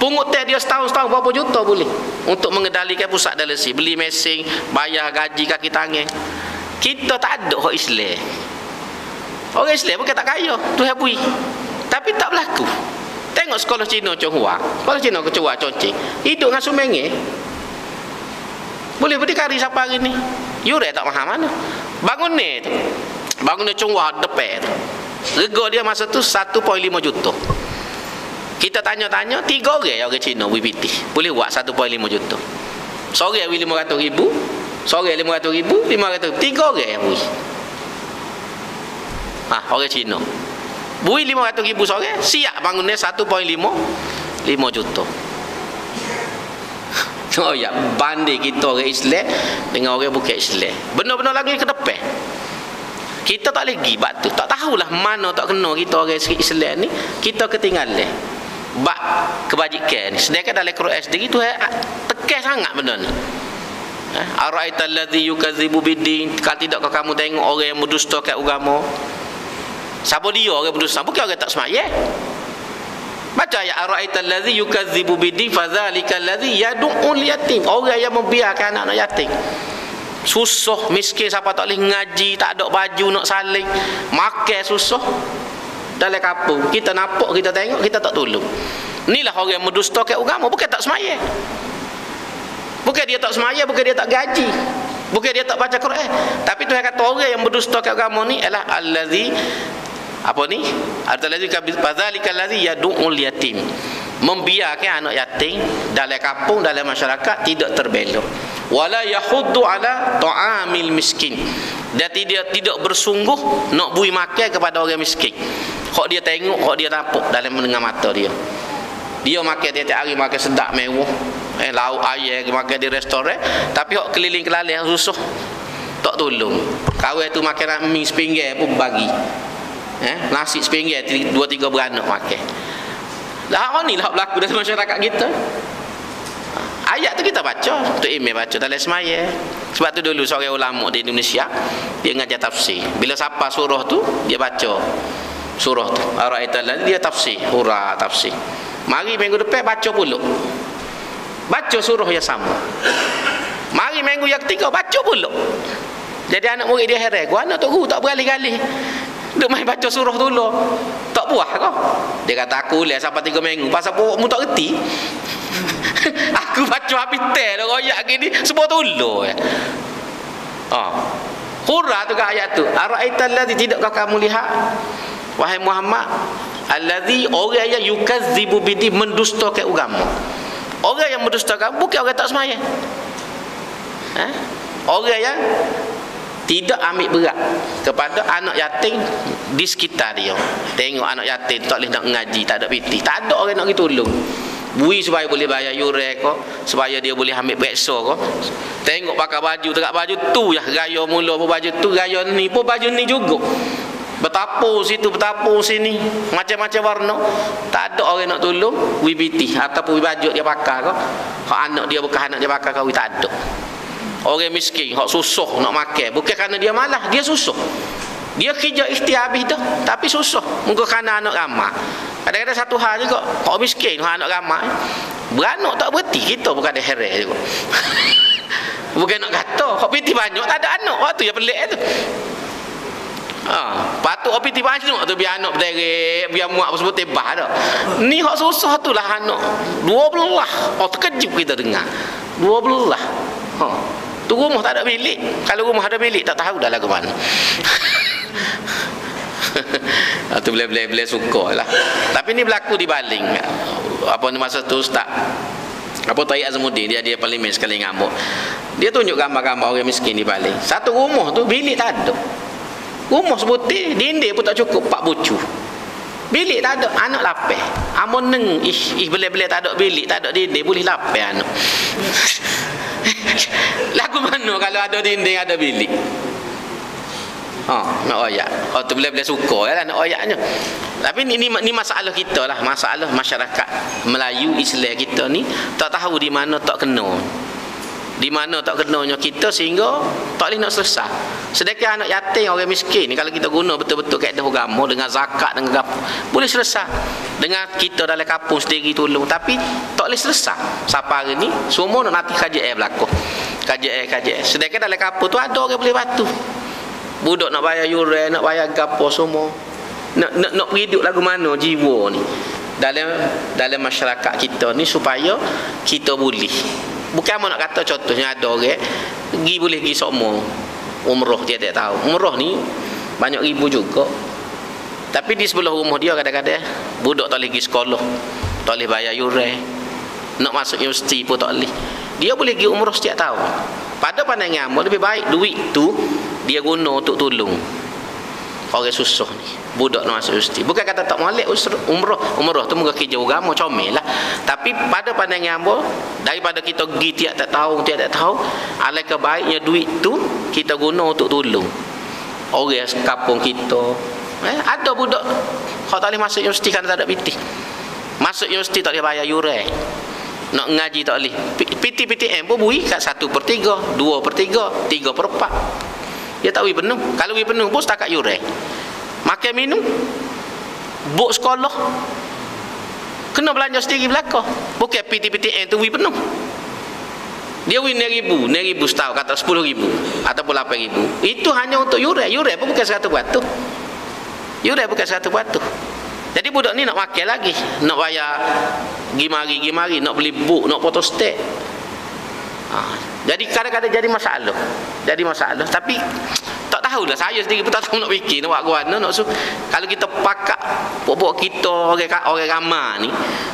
Pungut teh dia setahun-setahun berapa juta boleh untuk mengendalikan pusat dialisis beli mesin bayar gaji kaki tangan. Kita tak ada orang Islam. Orang Islam bukan tak kaya. Tu habui tapi tak berlaku. Tengok sekolah Cina Chonghua sekolah Cina Chonghua Chongqing hidup dengan sumenge boleh berdikari siapa hari ni? Yure tak faham mana. Bangun ni bangun ni cungwah depan tu rega dia masa tu 1.5 juta. Kita tanya-tanya tiga orang orang Cina WPT boleh buat 1.5 juta. Sore awi 500 ribu sore 500 ribu 500 tiga orang yang ah orang Cina. Bui 500 ribu sore siap bangunnya 1.5 5 juta. Oh ya, banding kita orang Islam dengan orang bukan Islam. Benar-benar lagi ke depan. Kita tak lagi bab tu. Tak tahulah mana tak kena kita orang Islam ni, kita ketinggalan. Bab kebajikan ni. Sedangkan dalam Quran sendiri tu eh, tekan sangat benda ni. Eh, Ara'aita allazi yukadzibu biddin? Kalau tidakkah kamu tengok orang yang mendustakan agama? Siapa dia orang berdusta? Bukan orang tak semayah. Baca ayat ara'aital ladzi yukadzibu bidi fadzalikal ladzi yad'ul yatim. Orang yang membiarkan anak-anak yatim. Susah miskin siapa tak boleh ngaji, tak ada baju nak saling, makan susah. Dalam kampung kita nampak, kita tengok, kita tak tolong. Inilah orang yang mendustakan agama, bukan tak semaya. Bukan dia tak semaya, bukan dia tak gaji. Bukan dia tak baca Quran. Tapi Tuhan kata orang yang berdustakan agama ni adalah allazi apa ni adzalazi fadzalikal ladzi yad'ul yatim membiarkan anak yatim dalam kampung dalam masyarakat tidak terbelok. Wala yahuddu ala ta'amil miskin. Dan tidak tidak bersungguh nak bui makan kepada orang miskin. Hok dia tengok hok dia nampak dalam mendengar mata dia. Dia makan tiap-tiap hari makan sedap mewah. Eh lauk ayam makan di restoran. Tapi hok keliling kelalih susah. Tak tolong. Kawan tu makan mi sepinggir pun bagi. Eh, nasi sepinggir dua tiga beranak makan lah ni lah berlaku dalam masyarakat kita. Ayat tu kita baca. Tu email baca dalam semaya. Sebab tu dulu seorang ulama di Indonesia dia ngajar tafsir. Bila siapa surah tu dia baca surah tu. Dia tafsir. Hurah tafsir. Mari minggu depan baca pula. Baca surah yang sama. Mari minggu yang ketiga baca pula. Jadi anak murid dia heran gua anak tu tak beralih-alih dia main baca surah dulu. Tak puas kau. Dia kata aku lihat sampai tiga minggu. Pasal mu tak reti. aku baca habis teh dah royak gini. Semua dulu ya. Oh. Hurra tu ke ayat tu. Ara'aita allazi tidakkah kamu lihat? Wahai Muhammad. Allazi orang yang yukadzibu bidi mendustakan agama. Orang yang mendustakan bukan orang tak semaya. Eh? Orang yang tidak ambil berat. Kepada anak yatim di sekitar dia. Tengok anak yatim tak boleh nak ngaji tak ada piti. Tak ada orang nak pergi tolong. Bui supaya boleh bayar yuran ko supaya dia boleh ambil bekso ko tengok pakai baju tegak baju tu ya gaya mula pun baju tu gaya ni pun baju ni juga. Bertapu situ bertapu sini. Macam-macam warna. Tak ada orang nak tolong. WBT ataupun baju dia pakai ko anak dia bukan anak dia pakai kau tak ada orang miskin hak susah nak makan bukan kerana dia malah dia susah dia kerja ikhtiar habis tu tapi susah mungkin kerana anak ramai kadang-kadang satu hal juga hak miskin hak anak ramai beranak tak berhenti kita bukan ada heret juga bukan nak kata hak piti banyak tak ada anak waktu yang pelik tu Ha, patut api tiba banyak tu biar anak berdiri, biar muak sebut tebah dah. Ni hak susah tu lah anak. Dua belah. Oh terkejut kita dengar. Dua belah. Ha. Tu rumah tak ada bilik. Kalau rumah ada bilik tak tahu dah lagu mana. tu boleh-boleh suka lah. Tapi ni berlaku di baling. Apa ni masa tu ustaz. Apa Tayyip Azmudi dia dia parlimen sekali ngamuk. Dia tunjuk gambar-gambar orang miskin di baling. Satu rumah tu bilik tak ada. Rumah sebutir, dinding pun tak cukup, pak bucu. Bilik tak ada anak lapar amun neng ish ish beli-beli tak ada bilik tak ada dinding boleh lapar anak lagu mana kalau ada dinding ada bilik Ha, nak oyak. Oh tu boleh-boleh suka ya lah nak oyaknya. Tapi ni, ni masalah kita lah, masalah masyarakat Melayu Islam kita ni tak tahu di mana tak kena di mana tak kenanya kita sehingga tak boleh nak selesai. Sedangkan anak yatim orang miskin kalau kita guna betul-betul kaedah agama dengan zakat dengan apa boleh selesai. Dengan kita dalam kampung sendiri tolong tapi tak boleh selesai. Siapa hari ni semua nak nanti kaji air berlaku. Kaji air kaji air sedangkan dalam kampung tu ada orang boleh bantu. Budak nak bayar yuran nak bayar gapo semua. Nak nak nak hidup lagu mana jiwa ni. Dalam dalam masyarakat kita ni supaya kita boleh Bukan mau nak kata contohnya ada orang pergi boleh pergi semua umrah dia tak tahu. Umrah ni banyak ribu juga. Tapi di sebelah rumah dia kadang-kadang budak tak boleh pergi sekolah. Tak boleh bayar yuran. Nak masuk universiti pun tak boleh. Dia boleh pergi umrah setiap tahun. Pada pandangan lebih baik duit tu dia guna untuk tolong orang susah ni budak nak masuk universiti. Bukan kata tak molek umrah. Umrah tu muka kerja agama comel lah. Tapi pada pandangan apa daripada kita pergi tiap tak tahu tiap tak tahu alangkah baiknya duit tu kita guna untuk tolong orang kampung kita. Eh, ada budak kalau tak boleh masuk universiti kerana tak ada piti masuk universiti tak boleh bayar yuran nak ngaji tak boleh. PT-PTM pun bui kat 1 per 3 2 per 3 3 per 4 dia tak beri penuh. Kalau beri penuh pun setakat yuran makan minum. Buk sekolah. Kena belanja sendiri belakang. Bukan PT-PTN tu beri penuh. Dia beri ni ribu. Ni ribu setahun kata sepuluh ribu. Ataupun lapan ribu. Itu hanya untuk yuran yuran pun bukan satu batu yuran bukan satu batu jadi budak ni nak makan lagi. Nak bayar gimari gimari. Nak beli buk nak photostat ha. Jadi kadang-kadang jadi masalah. Jadi masalah. Tapi tahulah saya sendiri pun tak tahu nak fikir nak buat guana nak su. Kalau kita pakak buat kita orang orang ramai ni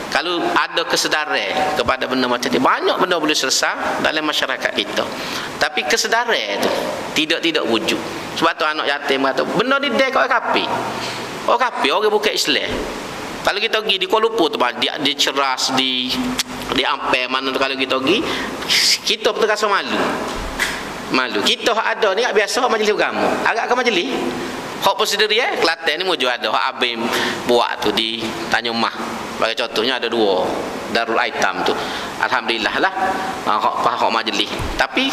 kalau ada kesedaran kepada benda macam ni banyak benda boleh selesai dalam masyarakat kita. Tapi kesedaran tu tidak tidak wujud. Sebab tu anak yatim kata benda ni dia kau kapi. Oh kapi orang bukan Islam. Kalau kita pergi di Kuala Lumpur tu dia, dia ceras di di Ampere mana tu kalau kita pergi kita terasa malu. Malu. Kita hak ada ni biasa hak majlis agama. Agak ke majlis? Hak prosedur ya, Kelantan ni mujur ada hak abim buat tu di Tanjung Mah. Bagi contohnya ada dua Darul Aitam tu. Alhamdulillah lah. Hak hak majlis. Tapi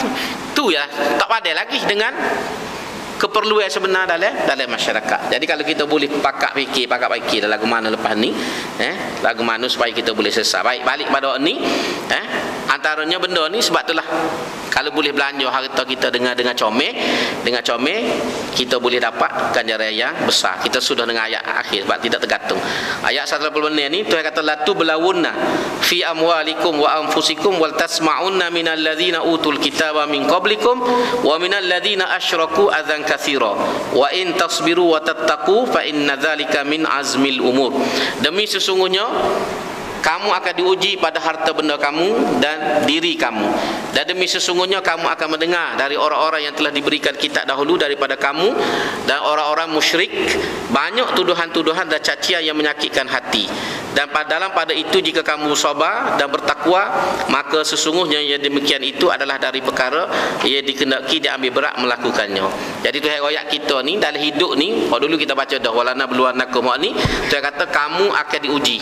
tu ya tak pada lagi dengan keperluan sebenar dalam dalam masyarakat. Jadi kalau kita boleh pakak fikir, pakak fikir dalam lagu mana lepas ni, eh, lagu mana supaya kita boleh selesai. Baik, balik pada ni, eh, antaranya benda ni sebab itulah. Kalau boleh belanja harta kita dengan dengan comel dengan comel kita boleh dapat ganjaran yang besar. Kita sudah dengan ayat akhir sebab tidak tergantung. Ayat 180 ni Tuhan kata la tu belawunna fi amwalikum wa anfusikum wal tasma'unna minal ladzina utul kitaba min qablikum wa minal ladzina asyraku adzan katsira. Wa in tasbiru wa tattaqu fa inna dzalika min azmil umur. Demi sesungguhnya kamu akan diuji pada harta benda kamu dan diri kamu. Dan demi sesungguhnya kamu akan mendengar dari orang-orang yang telah diberikan kitab dahulu daripada kamu dan orang-orang musyrik. Banyak tuduhan-tuduhan dan cacian yang menyakitkan hati. Dan dalam pada itu jika kamu sabar dan bertakwa maka sesungguhnya yang demikian itu adalah dari perkara yang dikenaki diambil berat melakukannya. Jadi tu royak kita ni dalam hidup ni kalau dulu kita baca dah walana beluanakum ni tu kata kamu akan diuji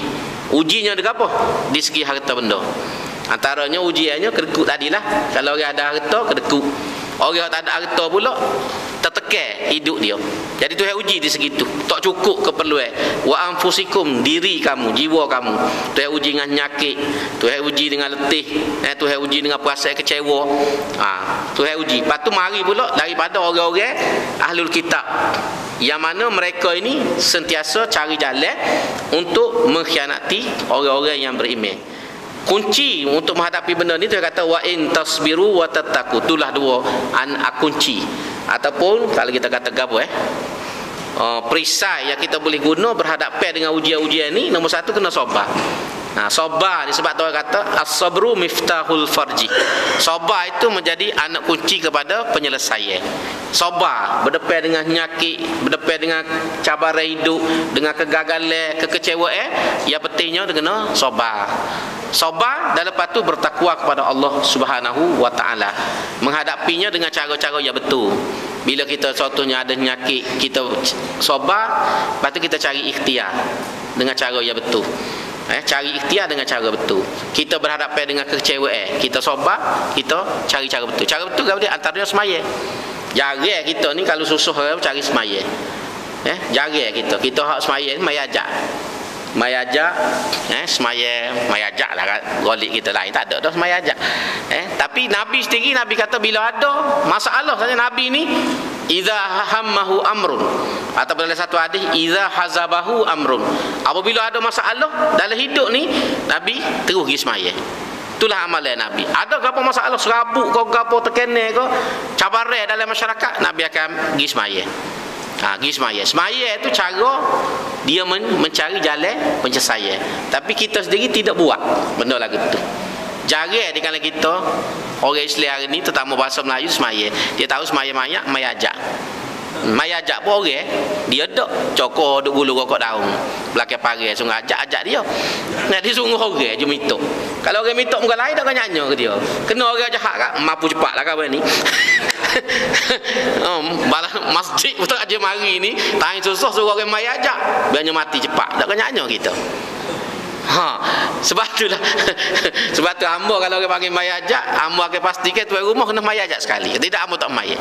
ujinya dengan apa? Di segi harta benda. Antaranya ujiannya kedekut tadilah. Kalau orang ada harta kedekut orang tak ada harta pula tertekan hidup dia. Jadi Tuhan uji di segi itu tak cukup keperluan. Wa anfusikum diri kamu jiwa kamu. Tuhan uji dengan nyakit. Tuhan uji dengan letih. Eh, Tuhan uji dengan perasaan kecewa. Ha, Tuhan uji. Lepas tu mari pula daripada orang-orang ahlul kitab yang mana mereka ini sentiasa cari jalan untuk mengkhianati orang-orang yang beriman. Kunci untuk menghadapi benda ni dia kata wa in tasbiru wa tattaqu. Itulah dua an kunci. Ataupun kalau kita kata gapo eh? Uh, perisai yang kita boleh guna berhadapan dengan ujian-ujian ni nombor satu kena sabar Nah, sabar ni sebab tu orang kata as-sabru miftahul farji. Sabar itu menjadi anak kunci kepada penyelesaian Sabar berdepan dengan penyakit, berdepan dengan cabaran hidup, dengan kegagalan, kekecewaan, yang pentingnya kena sabar. Sabar dan lepas tu bertakwa kepada Allah Subhanahu wa taala. Menghadapinya dengan cara-cara yang betul. Bila kita contohnya ada penyakit, kita sabar, lepas tu kita cari ikhtiar dengan cara yang betul. Eh, cari ikhtiar dengan cara betul. Kita berhadapan dengan kekecewaan, kita sabar, kita cari cara betul. Cara betul kan dia antaranya semaya. Jarang kita ni kalau susah cari semaya. Eh, jarang kita. Kita hak semaya ni maya ajak semaya ajak eh semaya semaya ajak lah golik kita lain tak ada dah semaya ajak eh tapi nabi sendiri nabi kata bila ada masalah saja nabi ni idza hammahu amrun. Atau dalam satu hadis idza hazabahu amrun. Apabila ada masalah dalam hidup ni nabi terus pergi semaya. Itulah amalan nabi. Ada apa masalah? Serabut ke apa tekene ke cabaran dalam masyarakat nabi akan pergi semaya Ha, pergi semaya. Semaya itu cara dia men mencari jalan penyelesaian. Tapi kita sendiri tidak buat benda lagu itu. Jarang di kalangan kita orang Islam hari ini terutama bahasa Melayu semaya. Dia tahu semaya maya maya ajak. Maya ajak pun orang dia dak cokor duk bulu rokok daun. Belakang pagi sungai ajak-ajak dia. Nak disungguh orang je mitok. Kalau orang mitok muka lain kan nyanyi ke dia. Kena orang jahat kan mampu cepatlah kau ni. um, masjid betul aja mari ni tang susah suruh orang mai ajak biarnya mati cepat tak kena nyanyi kita ha sebab itulah sebab tu hamba kalau orang panggil mai ajak hamba akan pastikan tuan rumah kena mai ajak sekali tidak hamba tak mai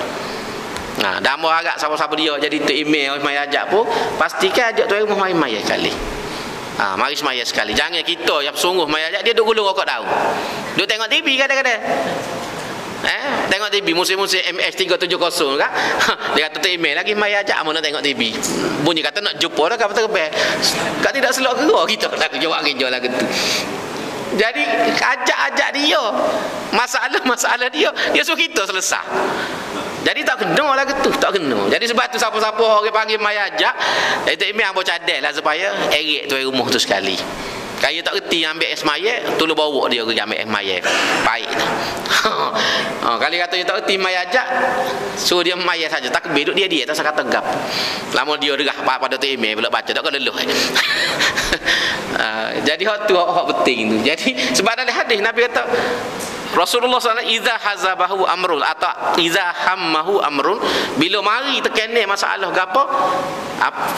Nah, ha, dah mau agak siapa-siapa dia jadi tu email mai ajak pun pastikan ajak tuan rumah mai mai sekali. Ha, mari semaya sekali. Jangan kita yang sungguh mai ajak dia duk gulung rokok daun. Dia tengok TV kadang-kadang. Eh, tengok TV musim-musim MH370 kan. Dia kata tu email lagi mai ajak amun nak tengok TV. Bunyi kata nak jumpa dah kata kebe. Kata tidak selok ke kita nak jawab kerja lah gitu. Jadi ajak-ajak dia masalah-masalah dia dia suruh kita selesai. Jadi tak kena lah gitu, tak kena. Jadi sebab tu siapa-siapa orang panggil mai ajak, itu email ambo cadel lah supaya erik tu rumah tu sekali. Kaya tak reti ambil es mayat, tolong bawa dia ke ambil es mayat. Baik. ha, kali kata dia tak reti mayat ajak, suruh dia mayat saja. Tak kebir, dia dia tak kata gap. Lama dia derah pada tu email pula baca, tak leluh. ha, jadi hak tu hak penting tu. Jadi sebab dalam hadis Nabi kata Rasulullah SAW Iza hazabahu amrul Atau Iza hammahu amrul Bila mari tekene masalah Gapa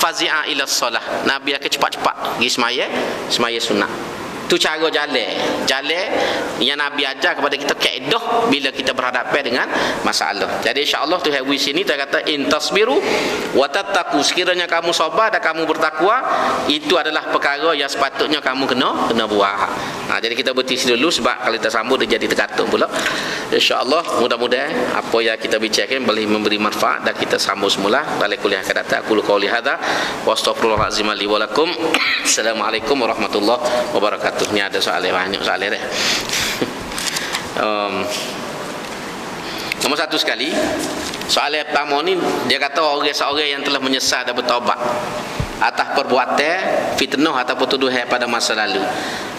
Fazi'a ila salah Nabi akan cepat-cepat. Pergi semaya Semaya sunnah Tu cara jalan. Jalan yang Nabi ajar kepada kita kaedah bila kita berhadapan dengan masalah. Jadi insya-Allah tu hawi sini dia kata in tasbiru wa tattaqu sekiranya kamu sabar dan kamu bertakwa itu adalah perkara yang sepatutnya kamu kena kena buat. Ha, jadi kita berhenti dulu sebab kalau kita sambung dia jadi tergantung pula. Insya-Allah mudah-mudahan apa yang kita bicarakan boleh memberi manfaat dan kita sambung semula dalam kuliah akan datang. Aku lu qauli hadza wa astaghfirullahalazim li wa lakum. Assalamualaikum warahmatullahi wabarakatuh tu ni ada soal banyak soal dia. um, nombor satu sekali soal yang pertama ni dia kata orang seorang yang telah menyesal dan bertaubat atas perbuatan fitnah ataupun tuduhan pada masa lalu.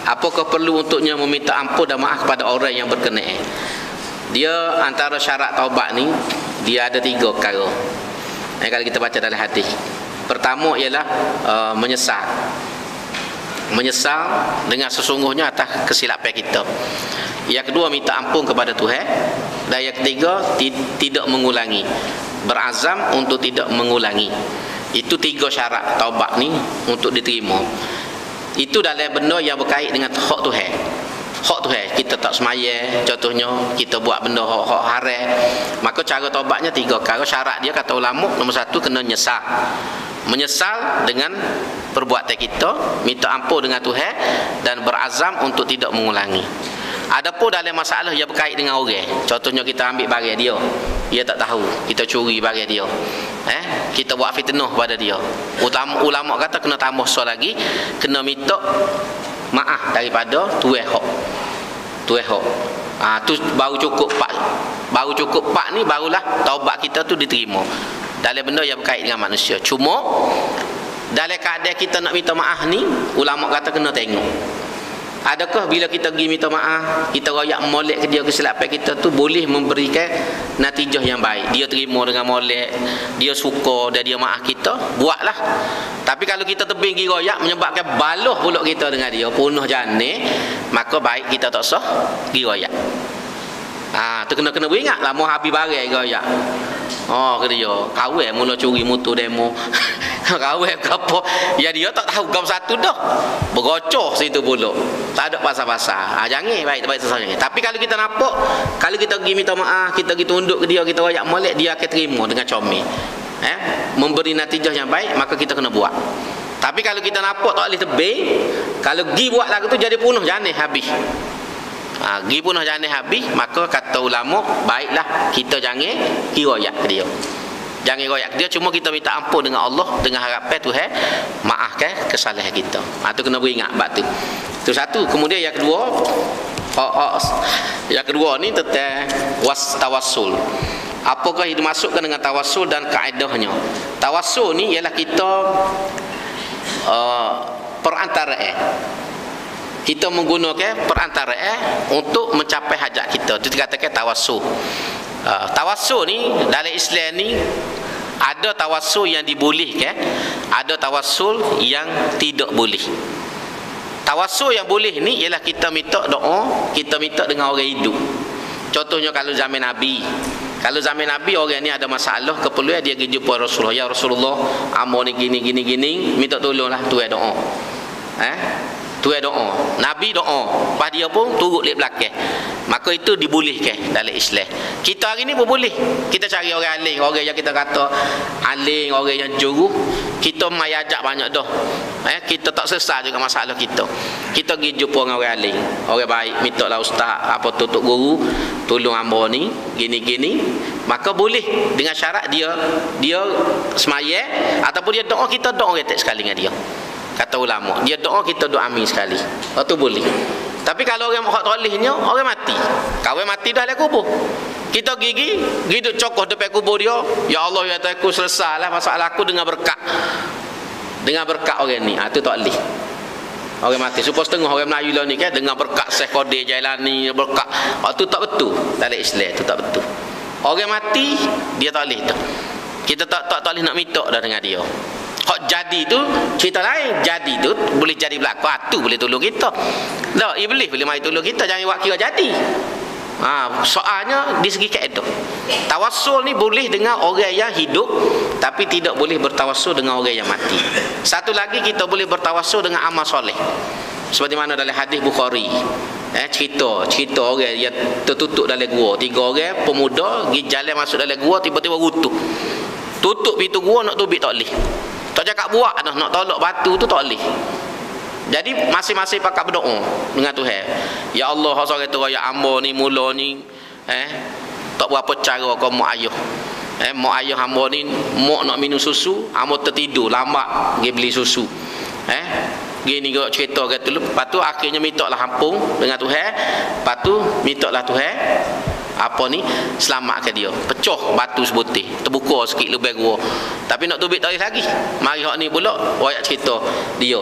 Apakah perlu untuknya meminta ampun dan maaf kepada orang yang berkenaan dia antara syarat taubat ni dia ada tiga perkara. Yang kalau kita baca dalam hadis. Pertama ialah uh, menyesal menyesal dengan sesungguhnya atas kesilapan kita. Yang kedua minta ampun kepada Tuhan dan yang ketiga tidak mengulangi. Berazam untuk tidak mengulangi. Itu tiga syarat taubat ni untuk diterima. Itu dalam benda yang berkait dengan hak Tuhan. Hak Tuhan kita tak semaya contohnya kita buat benda hak-hak haram. Maka cara taubatnya tiga. Kalau syarat dia kata ulama nombor satu kena nyesal. Menyesal dengan perbuatan kita minta ampun dengan Tuhan dan berazam untuk tidak mengulangi. Adapun dalam masalah yang berkait dengan orang contohnya kita ambil barang dia. Dia tak tahu kita curi barang dia. Eh kita buat fitnah pada dia. Utama ulama kata kena tambah soal lagi kena minta maaf daripada tuan hak tuan hak ah tu baru cukup pak. Baru cukup pak ni barulah taubat kita tu diterima. Dalam benda yang berkait dengan manusia. Cuma dalam keadaan kita nak minta maaf ni ulama kata kena tengok Adakah bila kita pergi minta maaf, kita royak molek ke dia kesilapan kita tu boleh memberikan natijah yang baik. Dia terima dengan molek, dia suka dan dia maaf kita, buatlah. Tapi kalau kita tebing pergi royak menyebabkan baloh pula kita dengan dia, punuh jane, maka baik kita tak sah pergi royak. Ha, tu kena kena beringat lah mau habis barang royak. Oh, kata dia, kawin mula curi motor demo. Raweh ke apa? Ya dia tak tahu Kau satu dah. Bergocoh situ pula. Tak ada pasal-pasal. Ha, Jangan. Baik baik sesama Tapi kalau kita nampak Kalau kita pergi minta maaf Kita pergi tunduk ke dia Kita rayak molek Dia akan terima dengan comel. Eh? Memberi natijah yang baik Maka kita kena buat. Tapi kalau kita nampak Tak boleh tebing Kalau pergi buat lagu tu Jadi punuh janis habis ha, punuh janis habis Maka kata ulama Baiklah Kita jangan Kirayak ke dia Jangan royak dia cuma kita minta ampun dengan Allah dengan harapan Tuhan maafkan kesalahan kita. Ha tu kena beringat bab tu. Tu satu. Kemudian yang kedua oh, oh, yang kedua ni tentang was tawassul. Apakah yang dimasukkan dengan tawassul dan kaedahnya? Tawassul ni ialah kita uh, perantaraan. Kita menggunakan perantaraan untuk mencapai hajat kita. Itu dikatakan tawassul. Uh, tawassul ni dalam Islam ni ada tawassul yang dibolehkan, ada tawassul yang tidak boleh. Tawassul yang boleh ni ialah kita minta doa, kita minta dengan orang hidup. Contohnya kalau zaman Nabi. Kalau zaman Nabi orang ni ada masalah, keperluan dia pergi jumpa Rasulullah. Ya Rasulullah, amo ni gini gini gini, minta tolonglah tuai doa. Eh? Tuai doa. Nabi doa. Pas dia pun turut lek belakang. Maka itu dibolehkan dalam Islam. Kita hari ni pun boleh. Kita cari orang alim, orang yang kita kata alim, orang yang juru. Kita mai ajak banyak dah. Eh, kita tak sesal juga masalah kita. Kita pergi jumpa orang alim, orang baik, minta lah ustaz, apa tutup guru, tolong hamba ni, gini-gini. Maka boleh dengan syarat dia dia semaya ataupun dia doa kita doa retek sekali dengan dia kata ulama dia doa kita doa amin sekali. Itu boleh. Tapi kalau orang hak tolehnya orang mati. Kawan mati dah dalam kubur. Kita gigi gigi cokoh depan kubur dia ya Allah ya aku selesailah masalah aku dengan berkat. Dengan berkat orang ni. Ha, itu tak boleh. Orang mati. Supaya setengah orang Melayu lah ni kan? Dengan berkat Syekh Qadir Jailani berkat. Waktu tak betul. Dalam Islam itu tak betul. Orang mati dia tak boleh tu. Kita tak tak, tak boleh nak minta dah dengan dia Hak jadi tu cerita lain. Jadi tu boleh jadi berlaku. Ha, tu boleh tolong kita. Tak, iblis boleh mai tolong kita jangan buat kira jadi. Ha, soalnya di segi kaedah. Tawassul ni boleh dengan orang yang hidup tapi tidak boleh bertawassul dengan orang yang mati. Satu lagi kita boleh bertawassul dengan amal soleh. Seperti mana dalam hadis Bukhari. Eh, cerita cerita orang yang tertutup dalam gua tiga orang pemuda pergi jalan masuk dalam gua tiba-tiba rutuh tutup pintu gua nak tubik tak boleh tak cakap buat dah nak tolak batu tu tak boleh. Jadi masing-masing pakat berdoa dengan Tuhan. Ya Allah, asal kata ya amba ni mula ni eh tak berapa cara kau mak ayah. Eh mak ayah hamba ni mak nak minum susu, hamba tertidur lambat pergi beli susu. Eh gini kau cerita kata lu. Lepas tu akhirnya minta lah hampung dengan Tuhan. Lepas tu minta lah Tuhan apa ni? Selamatkan dia. Pecah batu sebutih. Terbuka sikit lebih gua. Tapi nak tubik tak lagi. Mari hak ni pula royak cerita dia.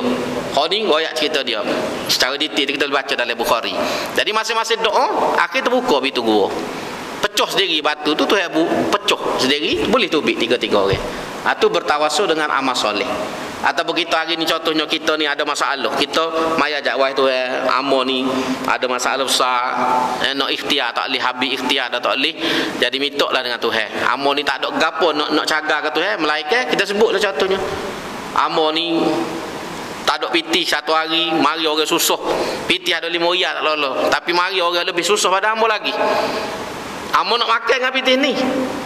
Hak ni royak cerita dia. Secara detail kita baca dalam Bukhari. Jadi masing-masing doa akhir terbuka pintu gua. Pecah sendiri batu tu tu pecah sendiri boleh tubik tiga-tiga orang. Itu ha, bertawasul dengan amal soleh atau begitu hari ni contohnya kita ni ada masalah. Kita maya ajak wah tu eh amo ni ada masalah besar. Eh, nak ikhtiar tak boleh habis ikhtiar dah tak boleh. Jadi lah dengan Tuhan. Amo ni tak ada gapo nak nak cagar ke Tuhan. Melainkan kita sebutlah contohnya. Amo ni tak ada piti satu hari mari orang susah. Piti ada lima riyal tak lolo tapi mari orang lebih susah pada amo lagi. Amo nak makan dengan piti ni.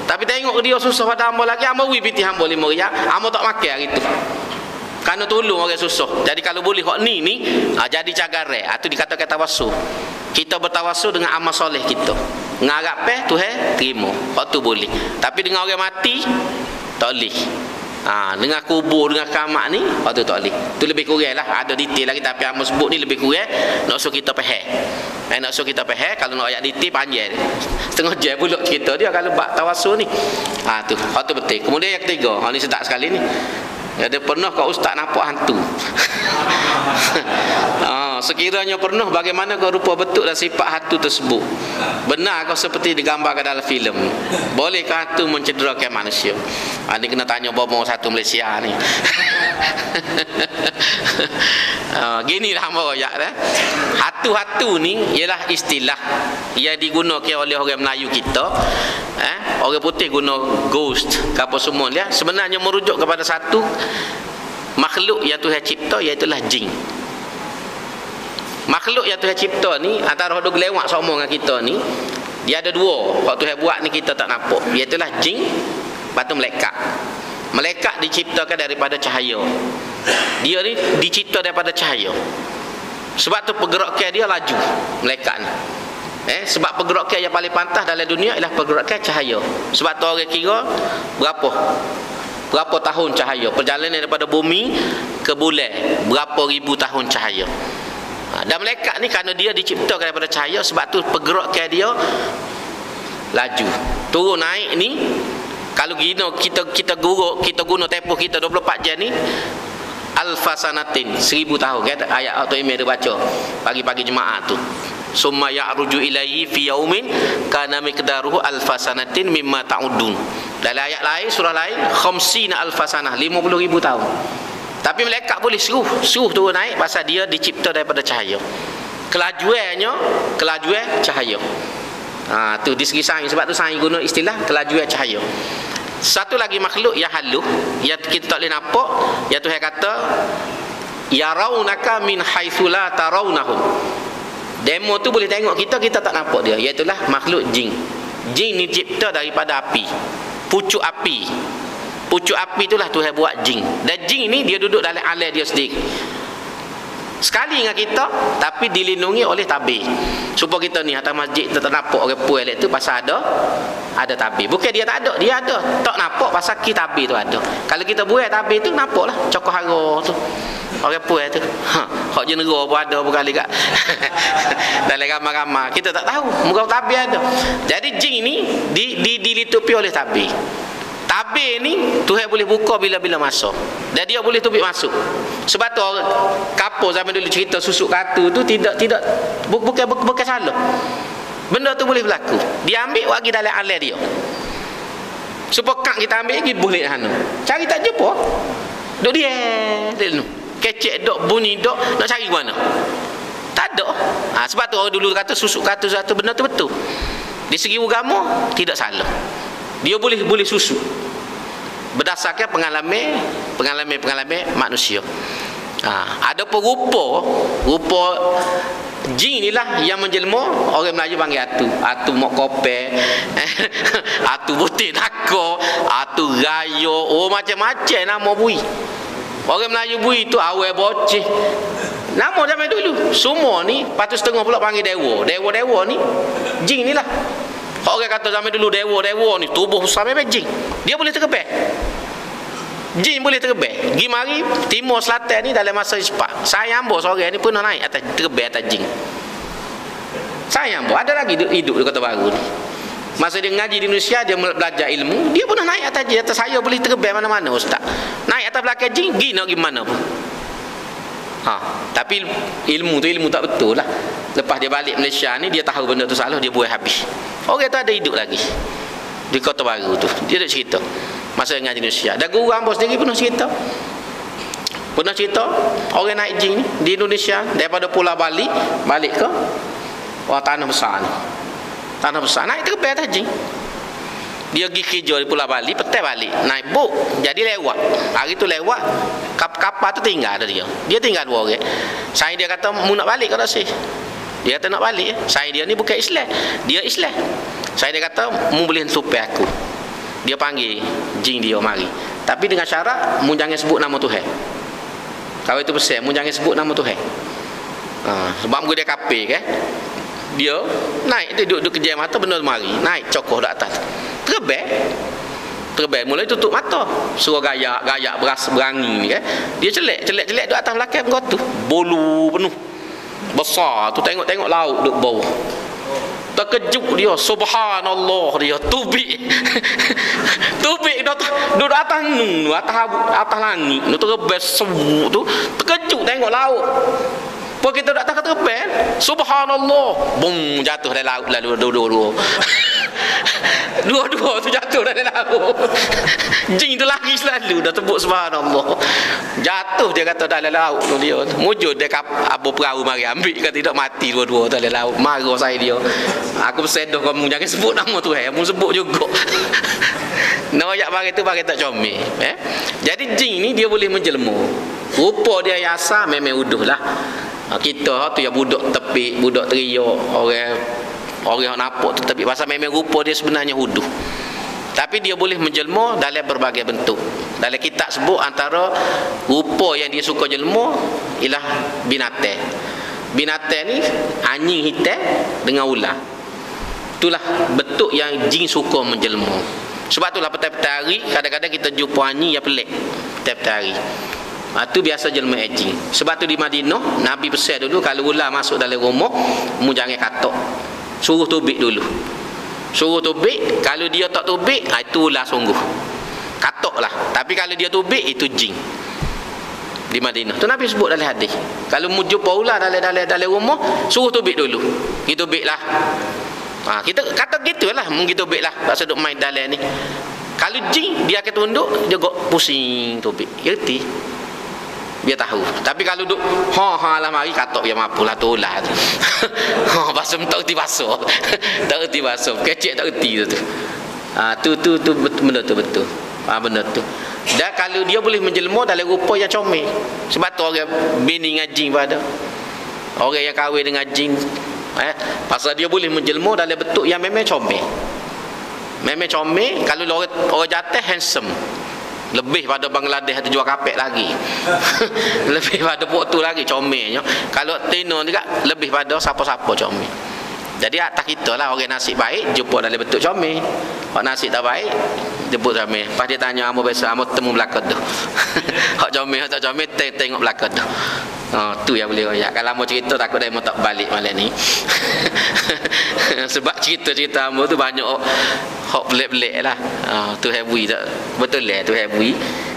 Tapi tengok dia susah pada amo lagi amo wi piti hamba lima riyal amo tak makan hari tu kerana tolong orang susah. Jadi kalau boleh hak ni ni ha, jadi cagare itu ha, dikatakan tawassul. Kita bertawassul dengan amal soleh kita. Ngarap peh Tuhan terima. Hak tu boleh. Tapi dengan orang mati tak boleh. Ha, dengan kubur dengan kamak ni hak tu tak boleh. Tu lebih kurang lah. Ada detail lagi tapi amal sebut ni lebih kurang. Nak suruh kita pahal eh, nak suruh kita pahal kalau nak ayat detail panjang. Setengah jam pula cerita dia kalau bak tawassul ni. Ha, tu. Hak tu betul. Kemudian yang ketiga ha, ni sedap sekali ni ada pernah kau ustaz nampak hantu? ah, sekiranya pernah bagaimana kau rupa bentuk dan sifat hatu tersebut? Benar kau seperti digambarkan dalam filem. Bolehkah hatu mencederakan manusia? Ha, ni kena tanya bomo satu Malaysia ni ha, gini lah hamba royak eh. hatu-hatu ni ialah istilah yang digunakan oleh orang Melayu kita eh? orang putih guna ghost apa semua dia. Sebenarnya merujuk kepada satu makhluk yang Tuhan cipta iaitu jin. Makhluk yang Tuhan cipta ni antara dua gelewak sama dengan kita ni dia ada dua. Waktu Tuhan buat ni kita tak nampak. Iaitu jin batu melekat melekat diciptakan daripada cahaya dia ni dicipta daripada cahaya sebab tu pergerakan dia laju melekat ni Eh, sebab pergerakan yang paling pantas dalam dunia ialah pergerakan cahaya. Sebab tu orang kira berapa? Berapa tahun cahaya? Perjalanan daripada bumi ke bulan. Berapa ribu tahun cahaya? Ha, dan malaikat ni kerana dia diciptakan daripada cahaya sebab tu pergerakan dia laju. Turun naik ni kalau gino kita kita guru kita guna tempoh kita 24 jam ni alfa sanatin 1000 tahun. Kata ayat atau email dia baca pagi-pagi jemaah tu. Summa ya'ruju ilaihi fi yaumin kana miqdaruhu alfa sanatin mimma ta'udun dalam ayat lain surah lain khamsina alfa sanah 50000 tahun. Tapi malaikat boleh suruh, suruh turun naik pasal dia dicipta daripada cahaya. Kelajuannya, kelajuan cahaya. Ha, tu di segi sains sebab tu sains guna istilah kelajuan cahaya. Satu lagi makhluk yang haluh yang kita tak boleh nampak, yang Tuhan kata yaraunaka min haitsu la tarawnahum. Demo tu boleh tengok kita kita tak nampak dia, iaitu makhluk jin. Jin ni cipta daripada api. Pucuk api pucuk api itulah Tuhan buat jin dan jin ni dia duduk dalam alam dia sendiri sekali dengan kita tapi dilindungi oleh tabir supaya kita ni atas masjid tak nampak orang puan tu pasal ada ada tabir bukan dia tak ada dia ada. Tak nampak pasal kita tabir tu ada. Kalau kita buat tabir tu nampak lah cokoh hara tu. Orang puan tu. Ha hak jenera pun ada berkali kat dalam ramai-ramai. Kita tak tahu muka tabir ada. Jadi jin ni di, di, dilitupi oleh tabir tabir ni Tuhan boleh buka bila-bila masa. Dan dia boleh tubik masuk. Sebab tu kapur zaman dulu cerita susuk katu tu tidak tidak bukan bukan, bukan salah. Benda tu boleh berlaku. Dia ambil bagi dalam alam dia. Supaya kak kita ambil lagi boleh sana cari tak jumpa. Duk dia dia kecek dok bunyi dok nak cari mana? Tak ada. Ha, sebab tu orang dulu kata susuk katu satu benda tu betul. Di segi agama tidak salah. Dia boleh boleh susu berdasarkan pengalaman pengalaman pengalaman manusia. Ha, ada pun rupa rupa jin inilah yang menjelma orang Melayu panggil atu. Atu mok kope atu putih nako atu gayo oh macam-macam nama bui. Orang Melayu bui tu awal bocih. Nama zaman dulu. Semua ni patut setengah pula panggil dewa. Dewa-dewa ni jin inilah Orang kata zaman dulu dewa-dewa ni tubuh besar memang jin. Dia boleh terbang. Jin boleh terbang. Gi mari timur selatan ni dalam masa cepat. Saya ambo seorang ni pernah naik atas terbang atas jin. Saya ambo ada lagi hidup, hidup di kota baru ni. Masa dia ngaji di Indonesia dia belajar ilmu, dia pernah naik atas jin atas saya boleh terbang mana-mana ustaz. Naik atas belakang jin gi nak gi mana pun. Ha, tapi ilmu tu ilmu tak betul lah. Lepas dia balik Malaysia ni dia tahu benda tu salah dia buat habis. Orang tu ada hidup lagi. Di Kota Baru tu. Dia ada cerita. Masa ngaji Indonesia. Dan guru Ambo sendiri pernah cerita. Pernah cerita orang naik jing ni di Indonesia daripada Pulau Bali balik ke Wah tanah besar ni. Tanah besar naik terbang atas jing dia pergi kerja di Pulau Bali petai balik. Naik buk jadi lewat. Hari tu lewat kap kapal tu tinggal ada dia. Dia tinggal dua orang. Saya dia kata mu nak balik kalau sih? Dia kata nak balik. Saya dia ni bukan Islam. Dia Islam. Saya dia kata mu boleh supaya aku. Dia panggil jin dia mari. Tapi dengan syarat mu jangan sebut nama Tuhan. Kalau itu pesan mu jangan sebut nama Tuhan. Ha, sebab mu dia kapir kan dia naik dia duduk, duduk kejam mata benda mari. Naik cokoh di atas terbang terbang mulai tutup mata. Suruh gayak gayak beras berangi ni kan? Dia celek celek celek duduk atas belakang tu. Bolu penuh. Besar. Tu tengok tengok laut duduk bawah. Terkejut dia. Subhanallah dia. Tubik. Tubik duduk duduk atas nu atas atas langit. Terbang sewu tu. Terkejut tengok laut Pun kita tak tahu rebel. Subhanallah. Bum jatuh dalam laut lalu dua-dua. Dua-dua tu jatuh dalam laut. Jin tu lagi selalu dah tebuk subhanallah. Jatuh dia kata dalam laut tu dia. Mujud dia kap abu perahu mari ambil kata tidak mati dua-dua dalam laut. Marah saya dia. Aku bersedoh kamu jangan sebut nama tu eh. Kamu sebut juga. Noyak bagi tu bagi tak comel. Eh? Jadi jin ni dia boleh menjelma. Rupa dia yang asal memang uduh lah. Ha, kita tu yang budak tepi, budak teriak, orang orang yang nampak tu tapi pasal memang rupa dia sebenarnya uduh. Tapi dia boleh menjelma dalam berbagai bentuk. Dalam kitab sebut antara rupa yang dia suka jelma ialah binatang. Binatang ni anjing hitam dengan ular. Itulah bentuk yang jin suka menjelma. Sebab itulah petang-petang hari kadang-kadang kita jumpa anjing yang pelik. Petang-petang hari. Ha, tu biasa jelma ejing. Sebab tu di Madinah, Nabi pesan dulu kalau ular masuk dalam rumah, mu jangan katok. Suruh tubik dulu. Suruh tubik, kalau dia tak tubik, ha, itu ular sungguh. Katok lah. Tapi kalau dia tubik, itu jing. Di Madinah. Tu Nabi sebut dalam hadis. Kalau mu jumpa ular dalam, dalam, dalam rumah, suruh tubik dulu. Kita tubik lah. Ha, kita kata gitulah, mu kita tubik lah. Pasal duk main dalam ni. Kalau jing, dia akan tunduk, dia gok pusing tubik. Gerti? Dia tahu. Tapi kalau duk ha ha lah mari katok dia mampu lah tu lah. Ha basuh tak reti basuh. Tak reti basuh. Kecek tak reti tu ha tu tu tu benda tu betul. Ha benda tu. Dan kalau dia boleh menjelma dalam rupa yang comel. Sebab tu orang bini ngaji pada orang yang kahwin dengan jin eh pasal dia boleh menjelma dalam bentuk yang memang comel. Memang comel kalau orang orang jatuh handsome lebih pada Bangladesh tu jual kapek lagi. Lebih pada tu lagi comelnya kalau Tino juga lebih pada siapa-siapa comel jadi atas kita lah orang nasib baik jumpa dalam bentuk comel orang nasib tak baik jemput comel lepas dia tanya amu biasa amu temu belakang tu hak comel hak comel tengok belakang tu Oh, tu yang boleh royak. Kalau mau cerita takut dia tak balik malam ni. Sebab cerita-cerita mu tu banyak hok pelik-pelik lah. Uh, tu heavy tak. Betul lah tu heavy.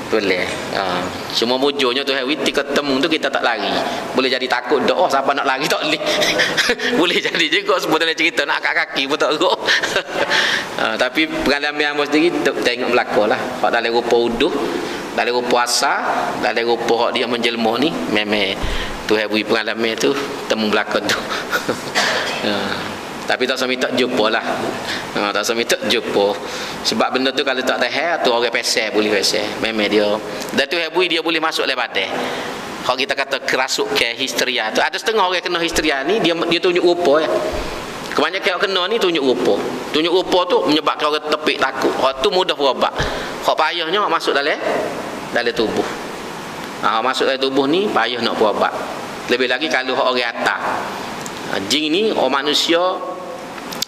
Boleh. Uh, cuma mujurnya tu heavy tika temu tu kita tak lari. Boleh jadi takut dah. Oh siapa nak lari tak boleh. boleh jadi juga sebetulnya cerita nak kat kaki pun tak uh, tapi pengalaman yang sendiri tengok belakang lah. Pak dalam rupa uduh dari rupa puasa dari rupa hak dia menjelma ni memang tu hai beri pengalaman tu temu belakang tu ya. tapi tak sampai tak jumpa lah ha, tak sampai tak jumpa sebab benda tu kalau tak tahan tu orang pesel boleh pesel memang dia dan tu hai dia boleh masuk lepas badan kalau kita kata kerasuk ke histeria tu ada setengah orang kena histeria ni dia dia tunjuk rupa ya Kebanyakan orang kena ni tunjuk rupa. Tunjuk rupa tu menyebabkan orang tepik takut. Orang tu mudah berobat. Hak payahnya masuk dalam dalam tubuh. Ha, masuk dalam tubuh ni payah nak berobat. Lebih lagi kalau orang atas. Ha, jin ni orang manusia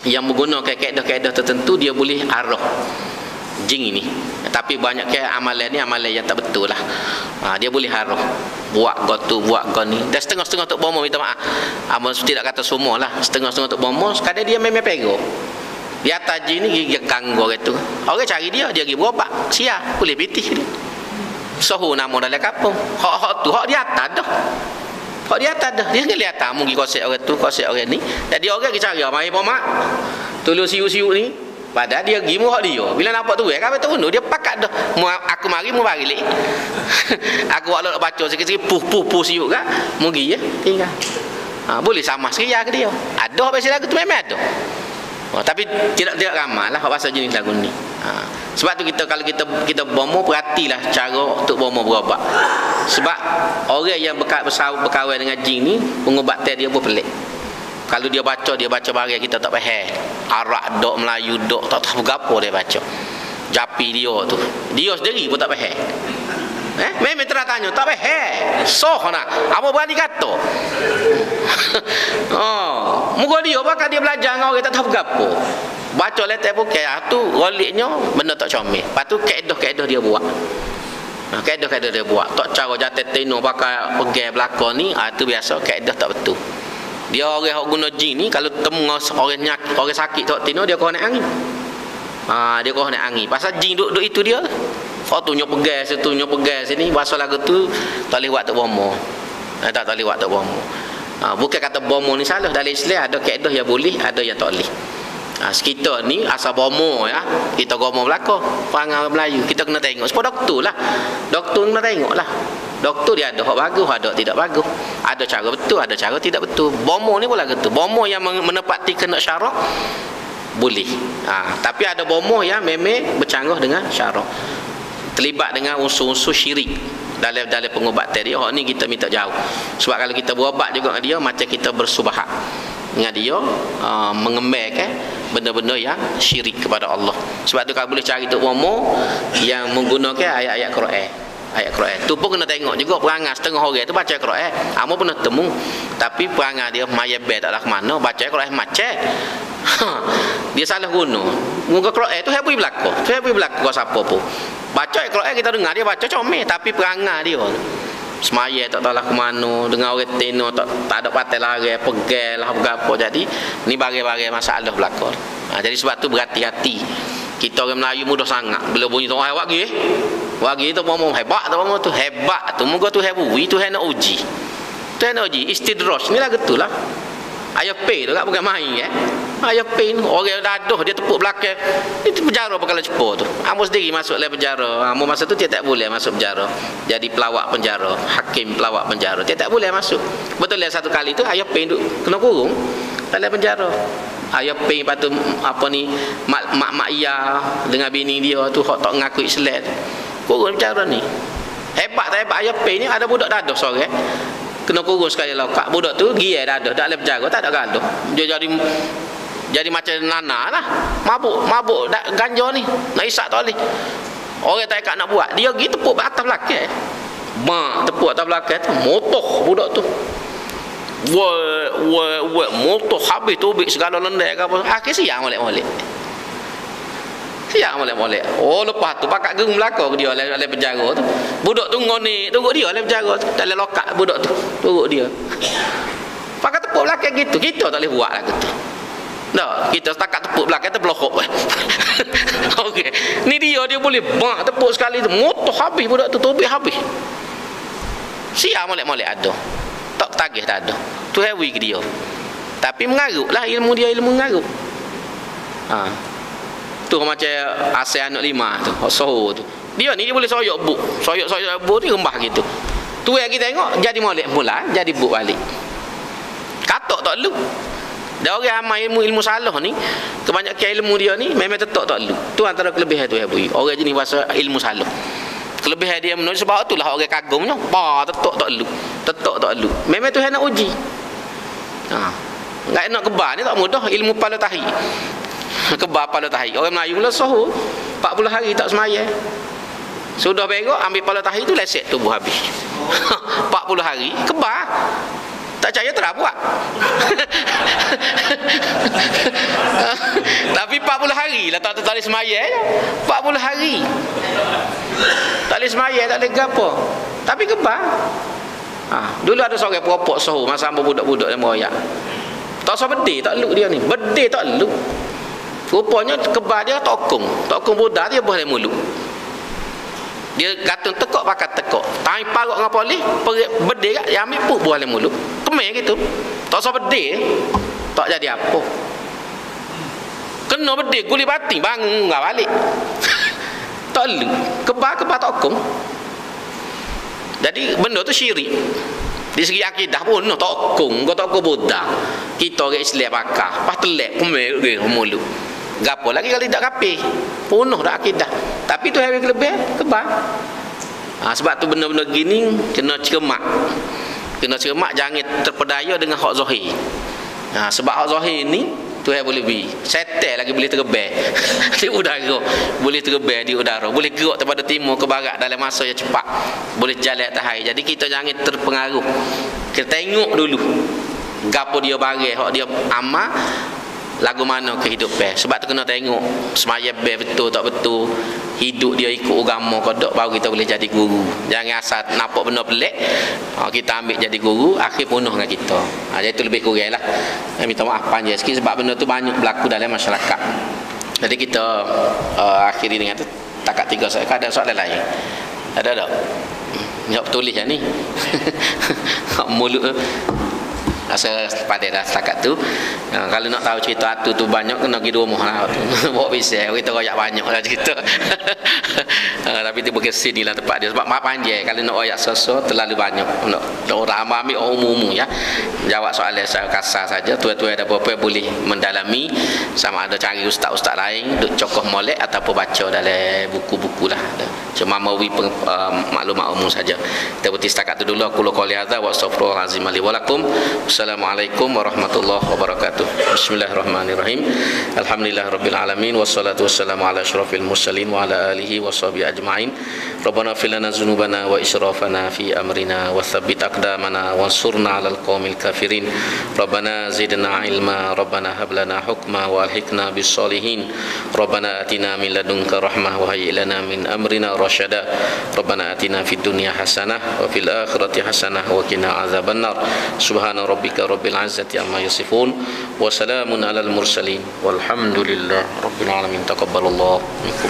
yang menggunakan kaedah-kaedah tertentu dia boleh arah jin ini. Tapi banyak ke amalan ni amalan yang tak betul lah. Ha, dia boleh haruh buat gotu buat gon ni. Dan setengah-setengah untuk bomo minta maaf. Amal tidak kata semua lah. Setengah-setengah untuk bomo sekadar dia memang pego. Di atas jin ni dia ganggu orang tu. Orang cari dia dia pergi berobat sia boleh pitih dia. Sohu nama dalam kampung hak-hak tu hak di atas dah hak di atas dah dia lihat tamu pergi kosek orang tu kosek orang ni jadi orang pergi cari mari pomak tolong siu-siu ni Padahal dia pergi muak dia. Bila nampak tu, kan tu dia pakat dah. Aku mari mu lek. aku waktu baca sikit-sikit puh puh puh siuk kan. Mu pergi ya. Tinggal. Ha, boleh sama sekali ke dia. Ada apa lagu tu memang ada. Oh, tapi tidak tidak ramai lah bahasa jenis lagu ni. Ha. Sebab tu kita kalau kita kita bomo perhatilah cara untuk bomo berobat. Sebab orang yang berkawin dengan jin ni pengubatan dia pun pelik kalau dia baca dia baca barang kita tak faham Arab dok Melayu dok tak tahu apa dia baca japi dia tu dia sendiri pun tak faham eh? Memang terang tanya tak faham soh nak. Apa berani kata oh. Muka dia bakal dia belajar dengan orang tak tahu apa baca letak pun kayak tu goliknya benda tak comel. Lepas tu keedah-keedah dia buat. Ha, kaedah-kaedah dia buat. Tak cara jatuh tino pakai pergi belakang ni ha, tu biasa kaedah tak betul. Dia orang yang guna jin ni kalau temu orang nyak orang sakit tak tino dia kau nak angin. Ha, dia kau nak angin. Pasal jin duk duk itu dia kau tu pegas tu nyok pegas. Sini bahasa lagu tu tak boleh buat tak bomo. Eh, tak tak boleh buat tak bomo. Ha, bukan kata bomo ni salah. Dalam Islam ada kaedah yang boleh ada yang tak boleh. Ha, kita ni asal bomo ya. Kita gomo belaka perangai Melayu. Kita kena tengok. Sebab doktor lah. Doktor kena tengok lah. Doktor dia ada hak bagus ada tidak bagus. Ada cara betul ada cara tidak betul. Bomo ni pula gitu bomo yang menepati kena syarak boleh. Ha, tapi ada bomo yang memang bercanggah dengan syarak terlibat dengan unsur-unsur syirik dalam dalam pengobatan dia. Hak ni kita minta jauh. Sebab kalau kita berubat juga dengan dia macam kita bersubahat dengan dia uh, mengembarkan benda-benda yang syirik kepada Allah. Sebab tu kalau boleh cari tu bomo yang menggunakan ayat-ayat Quran. Ayat Quran. Tu pun kena tengok juga perangai setengah orang tu baca Quran. Amo pernah temu tapi perangai dia mayabet tak lah ke mana baca Quran ha, dia salah guna. Muka Quran tu habis berlaku tu habis berlaku siapa pun baca Quran kita dengar dia baca comel tapi perangai dia semaya tak tahu lah ke mana dengan orang tino tak, tak ada patai lari pegal lah apa jadi ni bagi-bagi masalah berlaku ha, jadi sebab tu berhati-hati. Kita orang Melayu mudah sangat. Bila bunyi tu lagi eh wagi tu mau hebat tu mau tu. Hebat tu muka tu hebu itu hendak uji. Tu hendak uji. Istidraj ni lah getul lah. Ayah pay tu tak bukan main eh ayah ni orang dadah dia tepuk belakang. Itu penjara bakal cepo tu. Kamu sendiri masuk dalam penjara. Kamu masa tu dia tak boleh masuk penjara. Jadi pelawak penjara hakim pelawak penjara. Dia tak boleh masuk. Betul lah satu kali tu ayah pay tu kena kurung dalam penjara. Ayah pay patu apa ni mak mak mak iya dengan bini dia tu hok tak ngaku Islam kurung cara ni. Hebat tak hebat? Ayah pay ni ada budak dadah sore kena kurung sekali lokak. Budak tu gia dadah tak boleh berjaga tak ada gaduh. Dia jadi jadi macam nana lah mabuk mabuk dak ganja ni nak isak tak boleh orang tak ikat nak buat dia pergi tepuk atas belakang mak tepuk atas belakang tu motoh budak tu Wah, wah, wah, motor habis tu segala lendek ke apa. Akhir siang molek-molek. Siang molek-molek. Oh, lepas tu pakat gerung belakang dia dalam, dalam penjara tu. Budak tu ngoni, tunggu dia dalam penjara tu. Dalam lokak budak tu. Tunggu dia. Pakat tepuk belakang gitu. Kita tak boleh buat lah gitu. Tak, kita setakat tepuk belakang tu blokok. Okey. Ni dia dia boleh bang tepuk sekali tu. Motor habis budak tu tubik habis. Siang molek-molek ada tak tagih tak ada tu hewi ke dia tapi mengaruk lah ilmu dia ilmu mengaruk ha. tu macam asal anak lima tu soho tu dia ni dia boleh soyok buk soyok-soyok buk ni rembah gitu tu yang kita tengok jadi molek mula jadi buk balik katok tak lu dan orang amal ilmu ilmu salah ni kebanyakan ilmu dia ni memang tetap tak lu tu antara kelebihan tu bu orang jenis bahasa ilmu salah. Kelebihan dia menulis sebab itulah orang kagumnya ba tetok tak lu tetok tak lu memang Tuhan nak uji. Ha. Enggak nak kebar ni tak mudah. Ilmu pala tahi. Kebar pala tahi. Orang Melayu mula sohu 40 hari tak semaya sudah berok ambil pala tahi tu leset tubuh habis. 40 hari kebar tak percaya tak buat. Tapi 40 hari lah tak tertali semaya 40 hari. Tak boleh semaya tak boleh gapo. Tapi kebal ha, dulu ada seorang peropok suhu masa ambil budak-budak yang meroyak. Tak usah bedih tak luk dia ni. Bedih tak luk rupanya kebal dia tokong tokong budak dia boleh mulut dia gantung tekok pakai tekok tapi parok dengan polis bedih kat yang ambil pun boleh mulut kemai gitu. Tak usah bedih tak jadi apa. Kena bedih guli batin bangun enggak balik. Tak lu. Kebal-kebal tokong jadi benda tu syirik. Di segi akidah pun no tokong kau tokong buddha kita orang Islam pakar pas telek kemai ke mulut gapo lagi kalau tidak kapi penuh dah akidah. Tapi tu hari lebih kebal. Ha, sebab tu benda-benda gini kena cermat. Kena cermat jangan terpedaya dengan hak zahir. Ha, sebab hak zahir ni tu yang boleh beri. Setel lagi boleh terbang di udara. Boleh terbang di udara. Boleh gerak daripada timur ke barat dalam masa yang cepat. Boleh jalan atas jadi kita jangan terpengaruh. Kita tengok dulu gapo dia bagi hak dia amal lagu mana kehidupan sebab tu kena tengok semaya betul tak betul. Hidup dia ikut agama kodok baru kita boleh jadi guru. Jangan asal nampak benda pelik ha, kita ambil jadi guru akhir penuh dengan kita. Ha, jadi itu lebih kurang lah. Saya minta maaf panjang sikit sebab benda tu banyak berlaku dalam masyarakat. Jadi kita uh, akhiri dengan tu. Takat tiga saya ada soalan lain? Ada tak? Jawab tulis yang ni. Mulut rasa pada dah setakat tu. Uh, kalau nak tahu cerita atu tu banyak kena pergi rumah lah. Bawa bisa kita royak banyak lah cerita. Uh, tapi tu bukan sini lah tempat dia. Sebab maaf panjang kalau nak royak sesuatu terlalu banyak. Nak orang ambil orang umum ya. Jawab soalan saya kasar saja. Tuan-tuan ada apa-apa boleh mendalami. Sama ada cari ustaz-ustaz lain duk cokoh molek ataupun baca dalam buku-buku lah. Cuma mau uh, maklumat umum saja. Kita berhenti setakat itu dulu. Aku lu qali hadza wa astaghfirullahalazim li wa lakum assalamualaikum warahmatullahi wabarakatuh bismillahirrahmanirrahim alhamdulillah rabbil alamin wassalatu wassalamu ala asyrafil mursalin wa ala alihi wa sahbihi ajma'in ربنا اغفر لنا ذنوبنا وإسرافنا في أمرنا وثبت أقدامنا وانصرنا على القوم الكافرين. ربنا زدنا علما ربنا هب لنا حكما وألحقنا بالصالحين. ربنا آتنا من لدنك رحمة وهيئ لنا من أمرنا رشدا. ربنا آتنا في الدنيا حسنة وفي الآخرة حسنة وقنا عذاب النار. سبحان ربك رب العزة عما يصفون وسلام على المرسلين والحمد لله رب العالمين. تقبل الله منكم.